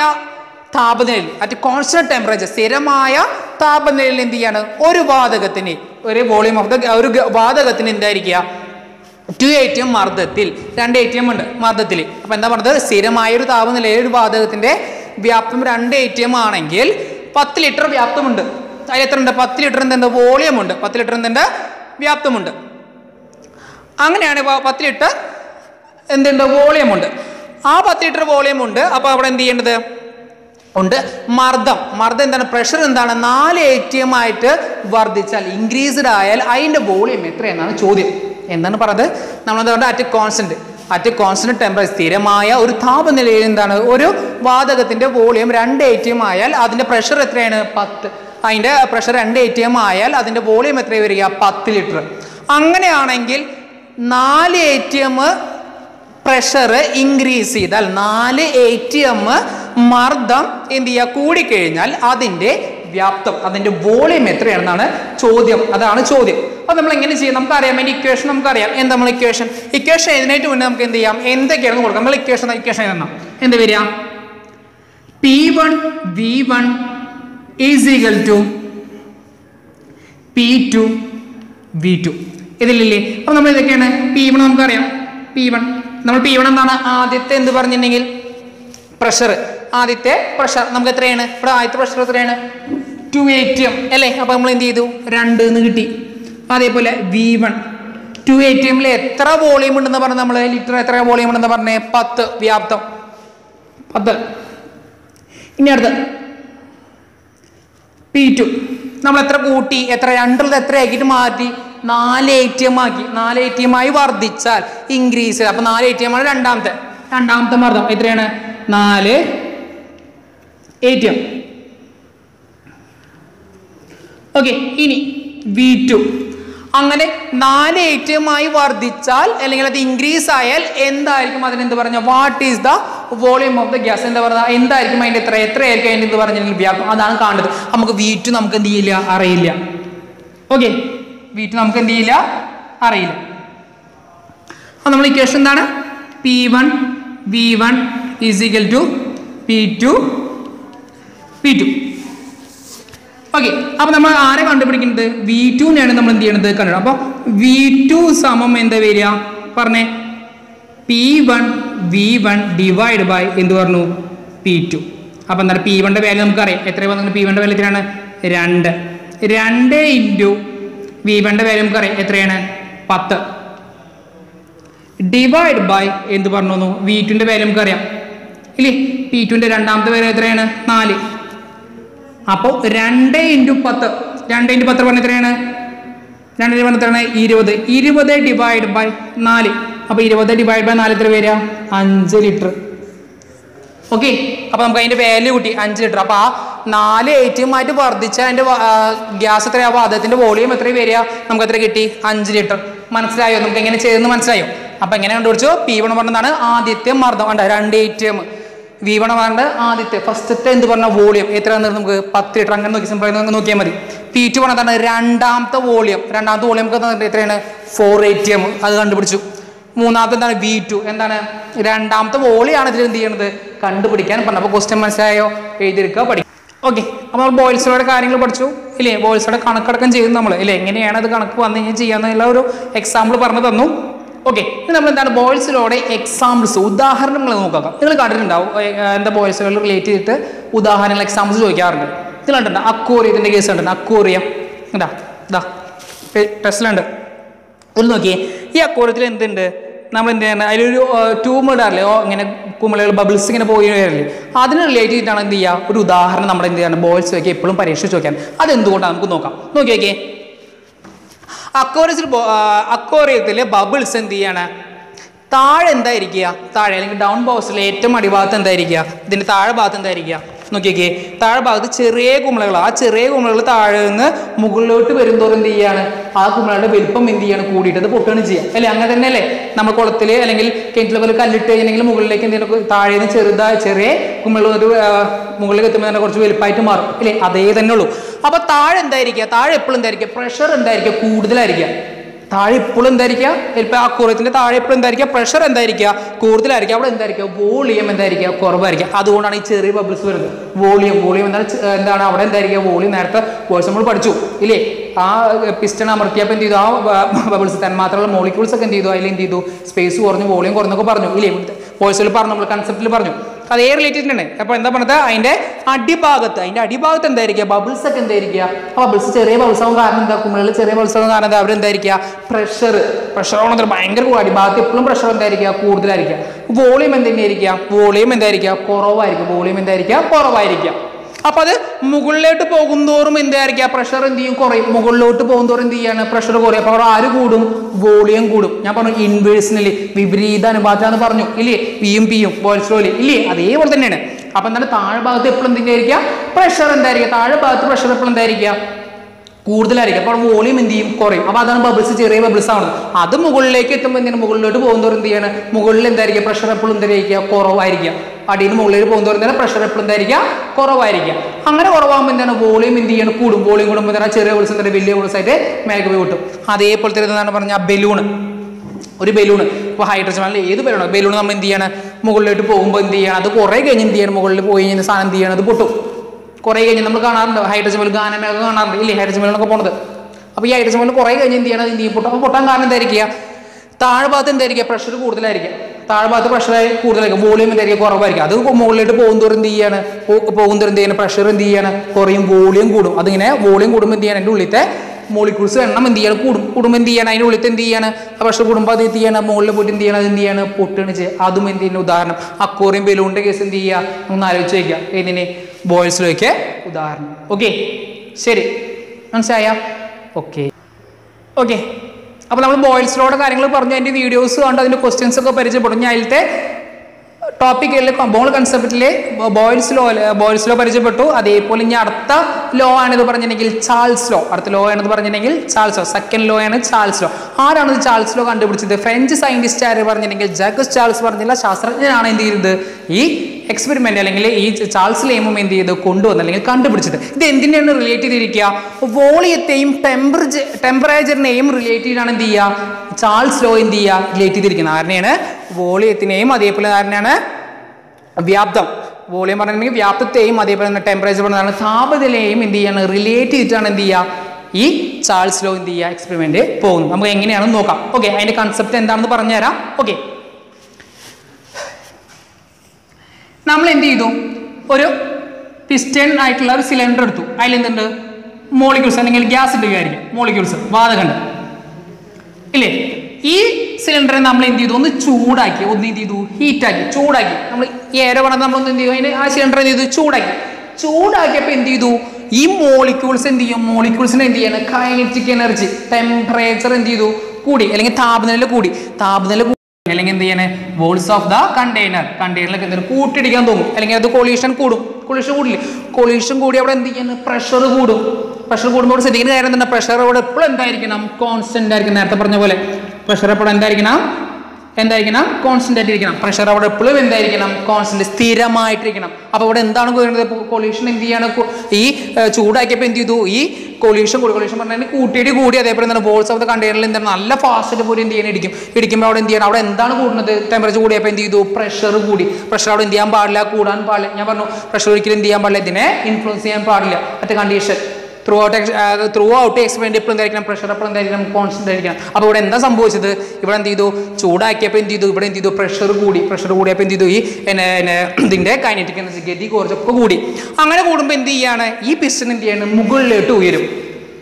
താപനിലയിൽ at constant temperature സ്ഥിരമായ താപനിലയിൽ എന്ത് ചെയ്യാണ്? ഒരു വാതകത്തിന് ഒരു വോളിയം ഓഫ് ദ ഒരു വാതകത്തിന് എന്തായിരിക്കുക ടു എ ടി എം മർദ്ദത്തിൽ രണ്ട് എ ടി എം ഉണ്ട് മർദ്ദത്തിൽ. അപ്പം എന്താ പറഞ്ഞത്? സ്ഥിരമായ ഒരു താപനിലയിൽ ഒരു വാതകത്തിന്റെ വ്യാപ്തം രണ്ട് എ ടി എം ആണെങ്കിൽ പത്ത് ലിറ്റർ വ്യാപ്തമുണ്ട്. അതിൽ എത്ര ഉണ്ട് പത്ത് ലിറ്റർ എന്തുണ്ട്? വോളിയം ഉണ്ട്. പത്ത് ലിറ്റർ എന്തുണ്ട്? വ്യാപ്തമുണ്ട്. അങ്ങനെയാണ് പത്ത് ലിറ്റർ എന്തുണ്ട്? വോളിയം ഉണ്ട്. ആ പത്ത് ലിറ്റർ വോളിയം ഉണ്ട്. അപ്പോൾ അവിടെ എന്ത് ചെയ്യേണ്ടത്? ഉണ്ട്. മർദ്ദം. മർദ്ദം എന്താണ്? പ്രഷർ എന്താണ്? നാല് എ ടി എം ആയിട്ട് വർദ്ധിച്ചാൽ ഇൻക്രീസ്ഡ് ആയാൽ അതിന്റെ വോളിയം എത്രയെന്നാണ് ചോദ്യം. എന്താണ് പറഞ്ഞത്? നമ്മളെന്താ പറയുക at constant at constant temperature സ്ഥിരമായ ഒരു താപനിലയിൽ എന്താണ്? ഒരു വാതകത്തിന്റെ വോളിയം രണ്ട് എ ടി എം ആയാൽ അതിന്റെ പ്രഷർ എത്രയാണ്? പത്ത്. അതിന്റെ പ്രഷർ രണ്ട് എ ടി എം ആയാൽ അതിന്റെ വോളിയം എത്ര വരിക? പത്ത് ലിറ്റർ അങ്ങനെയാണെങ്കിൽ നാല് A T M pressure increase ചെയ്താൽ നാല് എ ടി എം മർദ്ദം എന്ത് ചെയ്യുക? കൂടിക്കഴിഞ്ഞാൽ അതിന്റെ വ്യാപ്തം അതിന്റെ വോളിയം എത്രയാണെന്നാണ് ചോദ്യം. അതാണ് ചോദ്യം. അപ്പൊ നമ്മൾ എങ്ങനെ ചെയ്യും? നമുക്കറിയാം അതിന്റെ ഇക്വേഷൻ നമുക്കറിയാം. എന്താ നമ്മൾ ഇക്വേഷൻ ഇക്വേഷൻ എഴുതിനായിട്ട് മുന്നേ നമുക്ക് എന്ത് ചെയ്യാം? എന്തൊക്കെയാണ് കൊടുക്കാം? നമ്മൾ ഇക്വേഷൻ ഇക്വേഷൻ എഴുതണം. എന്ത് വരിക? P one V one is two P two V two ഇതിലില്ലേ? അപ്പൊ നമ്മൾ ഇതൊക്കെയാണ് പി വൺ നമുക്കറിയാം. പി വൺ നമ്മൾ പി വൺ എന്താണ് ആദ്യത്തെ എന്ത് പറഞ്ഞിട്ടുണ്ടെങ്കിൽ? പ്രഷർ ആദ്യത്തെ പ്രഷർ നമുക്ക് എത്രയാണ്? ഇവിടെ ആദ്യത്തെ പ്രഷർ എത്രയാണ്? ടു എ ടി എം അല്ലേ? അപ്പം നമ്മൾ എന്ത് ചെയ്തു? രണ്ട് എന്ന് കിട്ടി. അതേപോലെ V one two A T എമ്മിൽ എത്ര വോളിയം ഉണ്ടെന്ന് പറഞ്ഞ് നമ്മൾ ലിറ്റർ എത്ര വോളിയം ഉണ്ടെന്ന് പറഞ്ഞേ? പത്ത് വ്യാപ്തം. പത്ത്. ഇനി അടുത്ത്. പി ടു നമ്മൾ എത്ര കൂട്ടി? എത്ര? രണ്ടിൽ എത്ര ആക്കിയിട്ട് മാറ്റി? നാല് എ ടി എം ആക്കി. നാല് എ ടി എം ആയി വർദ്ധിച്ചാൽ ഇൻക്രീസ് അപ്പൊ നാല് എ ടി എം ആണ് രണ്ടാമത്തെ. രണ്ടാമത്തെ മർദ്ദം എത്രയാണ്? നാല് എ ടി എം ഓക്കെ ഇനി വി ടു അങ്ങനെ നാല് എ വർദ്ധിച്ചാൽ അല്ലെങ്കിൽ അത് ഇൻക്രീസ് ആയാൽ എന്തായിരിക്കും അതിന് എന്ത് പറഞ്ഞ? What is the volume of the gas എന്താ പറയുക എന്തായിരിക്കും അതിന്റെ എത്ര? എത്രയായിരിക്കും അതിന്റെ എന്ത് പറഞ്ഞ വ്യാപം അതാണ് കാണുന്നത് നമുക്ക് വി ടു നമുക്ക് എന്ത് ചെയ്യില്ല? അറിയില്ല. ഓക്കെ വി ടു നമുക്ക് എന്ത് ചെയ്യില്ല? അറിയില്ല. അപ്പോൾ നമ്മൾ ഇക്വേഷൻ എന്താണ്? P one V one is equal to P two P two okay അപ്പൊ നമ്മൾ ആരെ കണ്ടുപിടിക്കുന്നത്? വി ടുവിനെയാണ് നമ്മൾ എന്ത് ചെയ്യണത് കണ്ടത്. അപ്പൊ വി ടു സമം എന്താ വരിക? പറഞ്ഞേ. P one V one divide by എന്ത് പറഞ്ഞു? പി ടു അപ്പൊ എന്താണ് പി വണ്ടെ വാല്യൂ നമുക്കറിയാം. എത്ര വന്നു പി വണ്ടെ വാല്യൂ എത്രയാണ്? രണ്ട്. രണ്ട് ഇന്റു വി വണ്ടെ വാല്യൂ നമുക്കറിയാം. എത്രയാണ്? പത്ത്. ഡിവൈഡ് ബൈ എന്ത് പറഞ്ഞു? വി ടുവിന്റെ വാല്യൂ നമുക്കറിയാം. ഇല്ലേ? പി ടുവിന്റെ രണ്ടാമത്തെ വാല്യൂ എത്രയാണ്? നാല്. അപ്പോൾ രണ്ട് ഇന്റു പത്ത്. രണ്ട് ഇന്റു പത്ത് പറഞ്ഞ എത്രയാണ്? രണ്ട് ഇന്റു പറഞ്ഞ എത്രയാണ് ഇരുപത്. ഇരുപത് ഡിവൈഡ് ബൈ നാല്. അപ്പോൾ ഇരുപത് ഡിവൈഡ് ബൈ നാല് എത്ര വരിക? അഞ്ച് ലിറ്റർ ഓക്കെ അപ്പോൾ നമുക്ക് അതിന്റെ വാല്യൂ കൂട്ടി. അഞ്ച് ലിറ്റർ അപ്പോൾ ആ നാല് ഏറ്റവുമായിട്ട് വർദ്ധിച്ച അതിന്റെ ഗ്യാസ് എത്രയാവും അദ്ദേഹത്തിന്റെ വോളിയം എത്ര വരിക? നമുക്ക് എത്ര കിട്ടി? അഞ്ച് ലിറ്റർ മനസ്സിലായോ? നമുക്ക് എങ്ങനെ ചെയ്തെന്ന് മനസ്സിലായോ? അപ്പോൾ എങ്ങനെ കണ്ടുപിടിച്ചു? പി വൺ പറഞ്ഞതാണ് ആദ്യത്തെ മർദ്ദം. ഉണ്ട് രണ്ട് എം വി പറഞ്ഞ ആദ്യത്തെ ഫസ്റ്റത്തെ എന്ത് പറഞ്ഞ വോളിയം. എത്രയാണെന്ന് നമുക്ക് പത്ത് ലിറ്റർ അങ്ങനെ നോക്കി സിമ്പിൾ നോക്കിയാൽ മതി. പി ടു പറഞ്ഞതാണ് രണ്ടാമത്തെ വോളിയം. രണ്ടാമത്തെ വോളിയം നമുക്ക് എത്രയാണ്? ഫോർ എ ടി എം അത് കണ്ടുപിടിച്ചു. മൂന്നാമത്തെ എന്താണ്? വി ടു എന്താണ്? രണ്ടാമത്തെ വോളിയാണ് ഇതിൽ എന്ത് ചെയ്യണത്? കണ്ടുപിടിക്കാൻ പറഞ്ഞത്. അപ്പോൾ ക്വസ്റ്റ്യൻ മനസ്സിലായോ? എഴുതിയെടുക്കുക പഠിക്കും ഓക്കെ അപ്പോൾ ബോയിൽസോടെ കാര്യങ്ങൾ പഠിച്ചു. ഇല്ലേ? ബോയ്സിലൂടെ കണക്കടക്കം ചെയ്തു നമ്മൾ ഇല്ലേ? എങ്ങനെയാണ് അത് കണക്ക് വന്നു കഴിഞ്ഞാൽ ചെയ്യാന്നുള്ള ഒരു എക്സാമ്പിൾ പറഞ്ഞു തന്നു. ഓക്കെ നമ്മൾ എന്താണ് ബോയ്സിലൂടെ എക്സാമ്പിൾസ് ഉദാഹരണങ്ങൾ നോക്കാം നിങ്ങൾ കണ്ടിട്ടുണ്ടാവും എന്താ ബോയ്സുകൾ റിലേറ്റ് ചെയ്തിട്ട് ഉദാഹരണങ്ങൾ എക്സാമ്പിൾസ് ചോദിക്കാറുണ്ട്. നിങ്ങൾ കണ്ടിട്ടുണ്ട്? അക്കോറിയത്തിന്റെ കേസ് കണ്ടിട്ടുണ്ട്? അക്കോറിയം എന്താ ഇതാ ടെസ്റ്റിലുണ്ട് ഒന്ന് നോക്കിയേ. ഈ അക്കോറിയത്തിൽ എന്തുണ്ട്? നമ്മൾ എന്ത് ചെയ്യണം അതിലൊരു ട്യൂബ് ഇടാറില്ലേ? ഓ ഇങ്ങനെ കുമിളകൾ ബബിൾസ് ഇങ്ങനെ പോയി വരില്ലേ? അതിന് റിലേറ്റ് ചെയ്തിട്ടാണ് എന്ത് ചെയ്യുക? ഒരു ഉദാഹരണം നമ്മുടെ എന്ത് ചെയ്യണം ബോയ്സ് നോക്കി എപ്പോഴും പരീക്ഷിച്ച് നോക്കാൻ അതെന്തുകൊണ്ടാണ്? നമുക്ക് നോക്കാം. നോക്കി നോക്കിയേ അക്വോറിയത്തിൽ അക്വോറിയത്തിലെ ബബിൾസ് എന്ത് ചെയ്യാണ്? താഴെ എന്തായിരിക്കുക? താഴെ അല്ലെങ്കിൽ ഡൗൺ ബോക്സിലെ ഏറ്റവും അടിഭാഗത്ത് എന്തായിരിക്കുക? ഇതിന്റെ താഴെ ഭാഗത്ത് എന്തായിരിക്കുക? നോക്കിയൊക്കെ. താഴെ ഭാഗത്ത് ചെറിയ കുമിളകൾ ആ ചെറിയ കുമിളകൾ താഴെ നിന്ന് മുകളിലോട്ട് വരുന്നതോറും എന്ത് ചെയ്യാണ്? ആ കുമിളയുടെ വലിപ്പം എന്ത് ചെയ്യാണ്? കൂടിയിട്ട് അത് പൊട്ടുകയാണ് ചെയ്യുക അല്ലെ? അങ്ങനെ തന്നെ അല്ലേ നമ്മൾ കുളത്തിൽ അല്ലെങ്കിൽ കിണറ്റിൽ പോലെ കല്ലിട്ട് കഴിഞ്ഞെങ്കിൽ മുകളിലേക്ക് എന്തെങ്കിലും താഴെ നിന്ന് ചെറുതായ ചെറിയ കുമിള ഒരു മുകളിലേക്ക് എത്തുമ്പോൾ തന്നെ കുറച്ച് വലുപ്പമായിട്ട് മാറും. അല്ലേ? അതേ തന്നെ ഉള്ളൂ. അപ്പൊ താഴെ എന്തായിരിക്കുക? താഴെ എപ്പോഴും എന്തായിരിക്കുക? പ്രഷർ എന്തായിരിക്കുക? കൂടുതലായിരിക്കുക. താഴെ ഇപ്പോഴും എന്തായിരിക്കുക? ചിലപ്പോൾ ആ കുറയത്തിന്റെ താഴെ ഇപ്പോഴും എന്തായിരിക്കുക? പ്രഷർ എന്തായിരിക്കുക? കൂടുതലായിരിക്കും അവിടെ എന്തായിരിക്കുക? വോളിയം എന്തായിരിക്കുക? കുറവായിരിക്കും അതുകൊണ്ടാണ് ഈ ചെറിയ ബബിൾസ് വരുന്നത്. വോളിയം വോളിയം എന്താണ് എന്താണ്? അവിടെ എന്തായിരിക്കുക? വോളിയം നേരത്തെ വേഴ്സ് നമ്മൾ പഠിച്ചു. ഇല്ലേ? ആ പിസ്റ്റൺ അമർത്തിയപ്പോൾ എന്ത് ചെയ്തു? ആ ബബിൾസ് തന്മാത്രയുള്ള മോളിക്യൂൾസ് ഒക്കെ എന്ത് ചെയ്തു? അതിൽ എന്ത് ചെയ്തു? സ്പേസ് കുറഞ്ഞു വോളിയം കുറഞ്ഞൊക്കെ പറഞ്ഞു. ഇല്ലേ? വോയിസിൽ പറഞ്ഞു നമ്മൾ കൺസെപ്റ്റിൽ പറഞ്ഞു. അതേ റിലേറ്റഡ് ആണ് അപ്പോൾ എന്താ പറഞ്ഞത് അതിന്റെ അടിഭാഗത്ത് അതിന്റെ അടിഭാഗത്ത് എന്തായിരിക്കുക? ബബിൾസ് ഒക്കെ എന്തായിരിക്കുക? ആ ബബിൾസ് ചെറിയ ബബിൾസ് കാരണം എന്താ? കുമിളിൽ ചെറിയ ബബിൾസ് കാരണം എന്താ? അവരെന്തായിരിക്കുക? പ്രഷർ പ്രഷർ ആവണമെങ്കിൽ ഭയങ്കര അടിഭാഗത്ത് എപ്പോഴും പ്രഷർ എന്തായിരിക്കുക? കൂടുതലായിരിക്കുക. വോളിയം എന്തെന്നായിരിക്കുക വോളിയം എന്തായിരിക്കുക? കുറവായിരിക്കും വോളിയം എന്തായിരിക്കുക? കുറവായിരിക്കുക. അപ്പൊ അത് മുകളിലോട്ട് പോകുന്തോറും എന്തായിരിക്കും? പ്രഷർ എന്ത് ചെയ്യും? കുറയും. മുകളിലോട്ട് പോകുന്തോറും എന്ത് ചെയ്യാണ്? പ്രഷർ കുറയും. അപ്പോൾ അവിടെ ആര് കൂടും? വോളിയം കൂടും. ഞാൻ പറഞ്ഞു ഇൻവേഴ്സിനല്ലേ വിപരീത അനുപാതാന്ന് പറഞ്ഞു. ഇല്ലേ? പി പിയും പിയും ബോൾസ്ലോലി ഇല്ലേ? അതേപോലെ തന്നെയാണ്. അപ്പൊ എന്താണ്? താഴെ ഭാഗത്ത് എപ്പോഴും എന്തായിരിക്കുക പ്രഷർ എന്തായിരിക്കുക താഴെ ഭാഗത്ത് പ്രഷർ എപ്പോഴും എന്തായിരിക്കുക കൂടുതലായിരിക്കും. അപ്പോൾ വോളിയം എന്ത് ചെയ്യും? കുറയും. അപ്പോൾ അതാണ് ബബിൾസ് ചെറിയ ബബിൾസ് ആവുന്നത് അത് മുകളിലേക്ക് എത്തുമ്പോൾ എന്തിനാണ് മുകളിലോട്ട് പോകുന്നവർ എന്ത് ചെയ്യണം? മുകളിൽ എന്തായിരിക്കും പ്രഷർ എപ്പോഴും എന്തായിരിക്കുക? കുറവായിരിക്കുക. അടിയിൽ മുകളിലേക്ക് പോകുന്നവർ എന്താണ്? പ്രഷർ എപ്പോഴും എന്തായിരിക്കുക? കുറവായിരിക്കുക. അങ്ങനെ കുറവാകുമ്പോൾ എന്താണ്? വോളിയം എന്ത് ചെയ്യണം? കൂടും. വോളിയം കൂടുമ്പോൾ എന്താണ്? ചെറിയ ബബിൾസ് എന്താണ്? വലിയ ബബിൾസ് ആയിട്ട് മേലേക്ക് പോയി കിട്ടും. അതേപോലത്തെ എന്താണ് പറഞ്ഞാൽ ബലൂൺ ഒരു ബലൂൺ ഇപ്പോൾ ഹൈഡ്രജൻ അല്ലെങ്കിൽ ഏത് ബലൂണോ ബലൂൺ നമ്മൾ എന്ത് ചെയ്യണം? മുകളിലോട്ട് പോകുമ്പോൾ എന്ത് ചെയ്യണം? അത് കുറേ കഴിഞ്ഞ് എന്ത് ചെയ്യണം? മുകളിൽ പോയി കഴിഞ്ഞാൽ സാധനം എന്ത് ചെയ്യണം? അത് പൊട്ടും. കുറേ കഴിഞ്ഞ് നമ്മൾ കാണാറുണ്ട്? ഹൈഡ്രജൻ ബലൂൺ ഗാനമേള കാണാറുണ്ട്? ഇല്ലേ? ഹൈഡ്രജൻ ബലൂണൊക്കെ പോണത്. അപ്പോൾ ഈ ഹൈഡ്രജൻ ബലൂൺ കുറേ കഴിഞ്ഞ് എന്ത് ചെയ്യണം? എന്ത് ചെയ്യും? പൊട്ടും അപ്പോൾ പൊട്ടാൻ കാരണം എന്തായിരിക്കുക? താഴ്ഭാഗത്ത് എന്തായിരിക്കുക? പ്രഷർ കൂടുതലായിരിക്കും താഴ്ഭാഗത്ത് പ്രഷർ കൂടുതലായിരിക്കും. വോളിയം എന്തായിരിക്കും? കുറവായിരിക്കും. അത് മുകളിലോട്ട് പോകും തോറും എന്ത് ചെയ്യാണ്? പോകും തോറും എന്ത് ചെയ്യണം? പ്രഷർ എന്ത് ചെയ്യാണ്? കുറയും വോളിയം കൂടും. അതിങ്ങനെ വോളിയം കൂടുമ്പോൾ എന്ത് ചെയ്യണം? എന്റെ ഉള്ളിലത്തെ മോളിക്യൂൾസ് എണ്ണം എന്ത് ചെയ്യണം? കൂടും. കൂടുമ്പോൾ എന്ത് ചെയ്യണം? അതിന്റെ ഉള്ളിൽ എന്ത് ചെയ്യാണ്? പ്രഷർ കൂടുമ്പോൾ അത് എന്ത് ചെയ്യണം? മുകളിൽ പോയിട്ട് എന്ത് ചെയ്യണം? അത് എന്ത് ചെയ്യാണ്? പൊട്ടാണ് അതും എന്ത് ചെയ്യുന്ന ഉദാഹരണം. അക്കോറിയം ബലൂണിന്റെ കേസ് എന്ത് ചെയ്യുക? ഒന്ന് ആലോചിച്ച് വയ്ക്കുക ഏതിന് ബോയ്സിലേക്ക്. ഉദാഹരണം. ഓക്കെ ശരി. മനസ്സിലായ? ഓക്കെ ഓക്കെ അപ്പോൾ നമ്മൾ ബോയ്സിലോടെ കാര്യങ്ങൾ പറഞ്ഞു അതിന്റെ വീഡിയോസ് കണ്ട് അതിന്റെ ക്വസ്റ്റ്യൻസ് ഒക്കെ പരിചയപ്പെടും. ഞാൻ അതിലത്തെ ടോപ്പിക്കിൽ ബോൾ കൺസെപ്റ്റിലെ ബോയ്സ് ലോ ബോയ്സ് ലോ പരിചയപ്പെട്ടു. അതേപോലെ ഇനി അടുത്ത ലോ ആണിത് പറഞ്ഞിട്ടുണ്ടെങ്കിൽ ചാൾസ് ലോ അടുത്ത ലോ ആണെന്ന് പറഞ്ഞിട്ടുണ്ടെങ്കിൽ ചാൾസ് ലോ സെക്കൻഡ് ലോ ആണ് ചാൾസ് ലോ ആരാണ് ചാൾസ് ലോ കണ്ടുപിടിച്ചത്? ഫ്രഞ്ച് സയന്റിസ്റ്റ് ആര് പറഞ്ഞിട്ടുണ്ടെങ്കിൽ ജാക്കസ് ചാൾസ് പറഞ്ഞില്ല. ശാസ്ത്രജ്ഞനാണ് എന്ത് ചെയ്തത്? ഈ എക്സ്പെരിമെന്റ് അല്ലെങ്കിൽ ഈ ചാൾസ് ലേമും എന്ത് ചെയ്ത് കൊണ്ടുവന്ന് അല്ലെങ്കിൽ കണ്ടുപിടിച്ചത്. ഇത് എന്തിനാണ് റിലേറ്റ് ചെയ്തിരിക്കുക? വോളിയത്തെയും ടെമ്പറേച്ചർ ടെമ്പറേച്ചറിനെയും റിലേറ്റ് ചെയ്താണ് എന്ത് ചെയ്യുക? ചാൾസ് ലോ എന്ത് ചെയ്യുക? റിലേറ്റ് ചെയ്തിരിക്കുന്നത്. ആരനെയാണ് വോളിയത്തിനെയും അതേപോലെ ആരനെയാണ് വ്യാപ്തം. വോളിയം പറഞ്ഞിട്ടുണ്ടെങ്കിൽ വ്യാപ്തത്തെയും അതേപോലെ തന്നെ ടെമ്പറേച്ചർ പറഞ്ഞതാണ്. താപനിലയെയും എന്ത് ചെയ്യാണ്? റിലേറ്റ് ചെയ്തിട്ടാണ് എന്ത് ചെയ്യുക? ഈ ചാൾസ് ലോ എന്ത് ചെയ്യുക? എക്സ്പെരിമെന്റ് പോകുന്നത്. നമുക്ക് എങ്ങനെയാണെന്ന് നോക്കാം. ഓക്കെ അതിന്റെ കൺസെപ്റ്റ് എന്താണെന്ന് പറഞ്ഞുതരാം. ഓക്കെ നമ്മൾ എന്ത് ചെയ്തു? ഒരു പിസ്റ്റൺ ആയിട്ടുള്ള ഒരു സിലിണ്ടർ എടുത്തു. അതിൽ എന്തുണ്ട് മോളിക്യൂൾസ് അല്ലെങ്കിൽ ഗ്യാസ് ഉണ്ട് വിചാരിക്കും മോളിക്യൂൾസ് വാതകണ്ട് ഇല്ലേ? ഈ സിലിണ്ടറെ നമ്മൾ എന്ത് ചെയ്തു? ഒന്ന് ചൂടാക്കി. ഒന്ന് എന്ത് ചെയ്തു? ഹീറ്റാക്കി ചൂടാക്കി. നമ്മൾ ഈ വേണം നമ്മൾ ഒന്ന് എന്ത് ചെയ്തു? അതിന് ആ സിലിണ്ടർ എന്ത് ചെയ്തു? ചൂടാക്കി. ചൂടാക്കിയപ്പോൾ എന്ത് ചെയ്തു? ഈ മോളിക്യൂൾസ് എന്ത് ചെയ്യും? മോളിക്യൂൾസിന് എന്ത് ചെയ്യണം? കൈനറ്റിക് എനർജി ടെമ്പറേച്ചർ എന്ത് ചെയ്തു? കൂടി. അല്ലെങ്കിൽ താപനില കൂടി. താപനില അല്ലെങ്കിൽ എന്ത് ചെയ്യണേ? വോൾസ് ഓഫ് ദ കണ്ടെയ്നർ കണ്ടെയ്നറിലേക്ക് എന്തെങ്കിലും കൂട്ടിടിക്കാൻ തോന്നും. അല്ലെങ്കിൽ അത് കൊളീഷൻ കൂടും. കൊളീഷൻ കൂടില്ലേ? കൊളീഷൻ കൂടി അവിടെ എന്ത് ചെയ്യുന്നത് പ്രഷർ കൂടും. പ്രഷർ കൂടുമ്പോൾ ശ്രദ്ധിക്കുന്ന കാര്യം തന്നെ പ്രഷർ അവിടെ എപ്പോഴും എന്തായിരിക്കണം? കോൺസ്റ്റന്റ് ആയിരിക്കും നേരത്തെ പറഞ്ഞ പോലെ. പ്രഷർ എപ്പോഴും എന്തായിരിക്കണം? എന്തായിരിക്കണം? കോൺസ്റ്റന്റ് ആയിട്ടിരിക്കണം. പ്രഷർ അവിടെ എപ്പോഴും എന്തായിരിക്കണം? കോൺസ്റ്റന്റ് സ്ഥിരമായിട്ടിരിക്കണം. അപ്പോൾ അവിടെ എന്താണ് വരുന്നത്? കൊളീഷൻ എന്ത് ചെയ്യാണ്? ഈ ചൂടാക്കിയപ്പോൾ എന്ത് ചെയ്തു? ഈ കൊളീഷൻ കൂടി കൊളീഷൻ പറഞ്ഞാൽ കൂട്ടിയിട്ട് കൂടി അതേപോലെ തന്നെ ബോൾസ് ഓഫ് ദ കണ്ടെയ്നറിൽ എന്താണ് നല്ല ഫാസ്റ്റിൽ പോലും എന്ത് ചെയ്യാൻ ഇടിക്കും. ഇടിക്കുമ്പോൾ അവിടെ എന്ത് ചെയ്യണം? അവിടെ എന്താണ് കൂടുന്നത്? ടെമ്പറേച്ചർ കൂടിയപ്പോൾ എന്ത് ചെയ്തു? പ്രഷർ കൂടി. പ്രഷർ അവിടെ എന്ത് ചെയ്യാൻ പാടില്ല? കൂടാൻ പാടില്ല. ഞാൻ പറഞ്ഞു പ്രഷർ ഒരിക്കലും എന്ത് ചെയ്യാൻ പാടില്ല. ഇതിനെ ഇൻഫ്ലുവൻസ് ചെയ്യാൻ പാടില്ല. At condition throughout throughout expand എപ്പോഴും എന്തായിരിക്കണം? പ്രഷർ എപ്പോഴും എന്തായിരിക്കണം? കോൺസ്റ്റന്റ് ആയിരിക്കണം. അപ്പോൾ ഇവിടെ എന്താ സംഭവിച്ചത്? ഇവിടെ എന്ത് ചെയ്തു? ചൂടാക്കിയപ്പോൾ എന്ത് ചെയ്തു? ഇവിടെ എന്ത് ചെയ്തു? പ്രഷർ കൂടി. പ്രഷർ കൂടിയപ്പോൾ എന്ത് ചെയ്തു? ഈ ഇതിന്റെ കൈനറ്റിക് എനർജി ഗതി കുറച്ചൊക്കെ കൂടി. അങ്ങനെ കൂടുമ്പോൾ എന്ത് ചെയ്യാണ്? ഈ പിസ്റ്റൺ എന്ത് ചെയ്യാണ്? മുകളിലോട്ട് ഉയരും.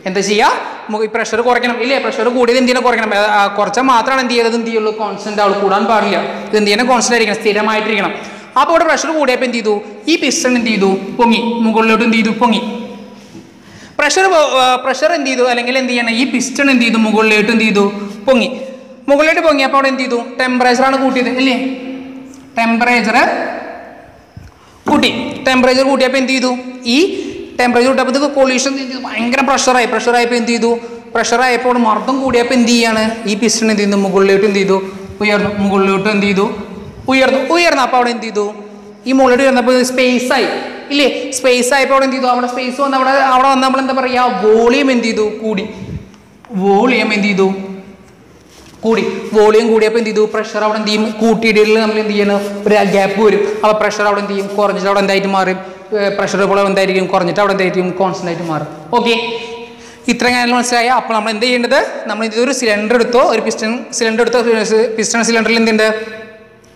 എന്താ ചെയ്യുക ഈ പ്രഷർ കുറയ്ക്കണം. ഇല്ലേ? പ്രഷർ കൂടിയത് എന്ത് ചെയ്യണം? കുറയ്ക്കണം. കുറച്ചാൽ മാത്രമാണ് എന്ത് ചെയ്യുന്നത് എന്ത് ചെയ്യുള്ളൂ? കോൺസ്റ്റന്റ് ആൾ കൂടാൻ പാടില്ല. ഇത് എന്ത് ചെയ്യണം? കോൺസ്റ്റന്റ് ആയിരിക്കണം. സ്ഥിരമായിട്ടിരിക്കണം. അപ്പോൾ ഇവിടെ പ്രഷർ കൂടിയപ്പോൾ എന്ത് ചെയ്തു? ഈ പിസ്റ്റൺ എന്ത് ചെയ്തു? പൊങ്ങി. മുകളിലോട്ട് എന്ത് ചെയ്തു? പൊങ്ങി. പ്രഷർ പ്രഷർ എന്ത് ചെയ്തു അല്ലെങ്കിൽ എന്ത് ചെയ്യണം ഈ പിസ്റ്റൺ എന്ത് ചെയ്തു മുകളിലോട്ട് എന്ത് ചെയ്തു പൊങ്ങി മുകളിലോട്ട് പൊങ്ങി അപ്പോൾ അവിടെ എന്ത് ചെയ്തു ടെമ്പറേച്ചർ ആണ് കൂട്ടിയത് അല്ലേ ടെമ്പറേച്ചർ കൂട്ടി ടെമ്പറേച്ചർ കൂട്ടിയപ്പോൾ എന്ത് ചെയ്തു ഈ ടെമ്പറേച്ചർ കൂട്ടിയപ്പോൾ ഇത് ചെയ്തു ഭയങ്കര പ്രഷറായി പ്രഷറായപ്പോൾ എന്ത് ചെയ്തു പ്രഷറായപ്പോൾ മർദ്ദം കൂടിയപ്പോൾ എന്ത് ചെയ്യാണ് ഈ പിസ്റ്റൺ എന്ത് ചെയ്യുന്നു മുകളിലോട്ട് എന്ത് ചെയ്തു ഉയർന്നു മുകളിലോട്ട് എന്ത് ചെയ്തു ഉയർന്നു ഉയർന്നു അപ്പോൾ അവിടെ എന്ത് ചെയ്തു ഈ മുകളിലോട്ട് ഉയർന്നപ്പോൾ സ്പേസ് ആയി ഇല്ലേ? സ്പേസ് ആയപ്പോൾ അവിടെ എന്ത് ചെയ്തു? അവിടെ സ്പേസ് വന്ന് അവിടെ അവിടെ വന്ന് നമ്മൾ എന്താ പറയുക വോളിയം എന്ത് ചെയ്തു? കൂടി. വോളിയം എന്ത് ചെയ്തു? കൂടി. വോളിയം കൂടിയപ്പോൾ എന്ത് ചെയ്തു? പ്രഷർ അവിടെ എന്ത് ചെയ്യും? കൂട്ടിയിടലിൽ നമ്മൾ എന്ത് ചെയ്യണം? ഒരു ഗ്യാപ്പ് വരും. അപ്പോൾ പ്രഷർ അവിടെ എന്ത് ചെയ്യും? കുറഞ്ഞിട്ട് അവിടെ എന്തായിട്ട് മാറും? പ്രഷർ ഇപ്പോൾ എന്തായിരിക്കും? കുറഞ്ഞിട്ട് അവിടെ എന്തായിരിക്കും കോൺസ്റ്റന്റ് ആയിട്ട് മാറും. ഓക്കെ ഇത്ര കാര്യങ്ങൾ മനസ്സിലായ. അപ്പോൾ നമ്മൾ എന്ത് ചെയ്യേണ്ടത്? നമ്മൾ ഇതൊരു സിലിണ്ടർ എടുത്തോ? ഒരു പിസ്റ്റൺ സിലിണ്ടർ എടുത്തോ? പിസ്റ്റൺ സിലിണ്ടറിൽ എന്തുണ്ട്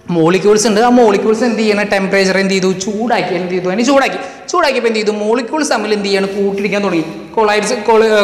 മോളിക്യൂൾസ് ഉണ്ട്. ആ മോളിക്യൂൾസ് എന്ത് ചെയ്യണം? ടെമ്പറേച്ചർ എന്ത് ചെയ്തു? ചൂടാക്കി. എന്ത് ചെയ്തു? അതിന് ചൂടാക്കി. ചൂടാക്കിയപ്പോൾ എന്ത് ചെയ്തു? മോളിക്യൂൾസ് തമ്മിൽ എന്ത് ചെയ്യണം? കൂട്ടിരിക്കാൻ തുടങ്ങി. കൊളൈഡ്സ്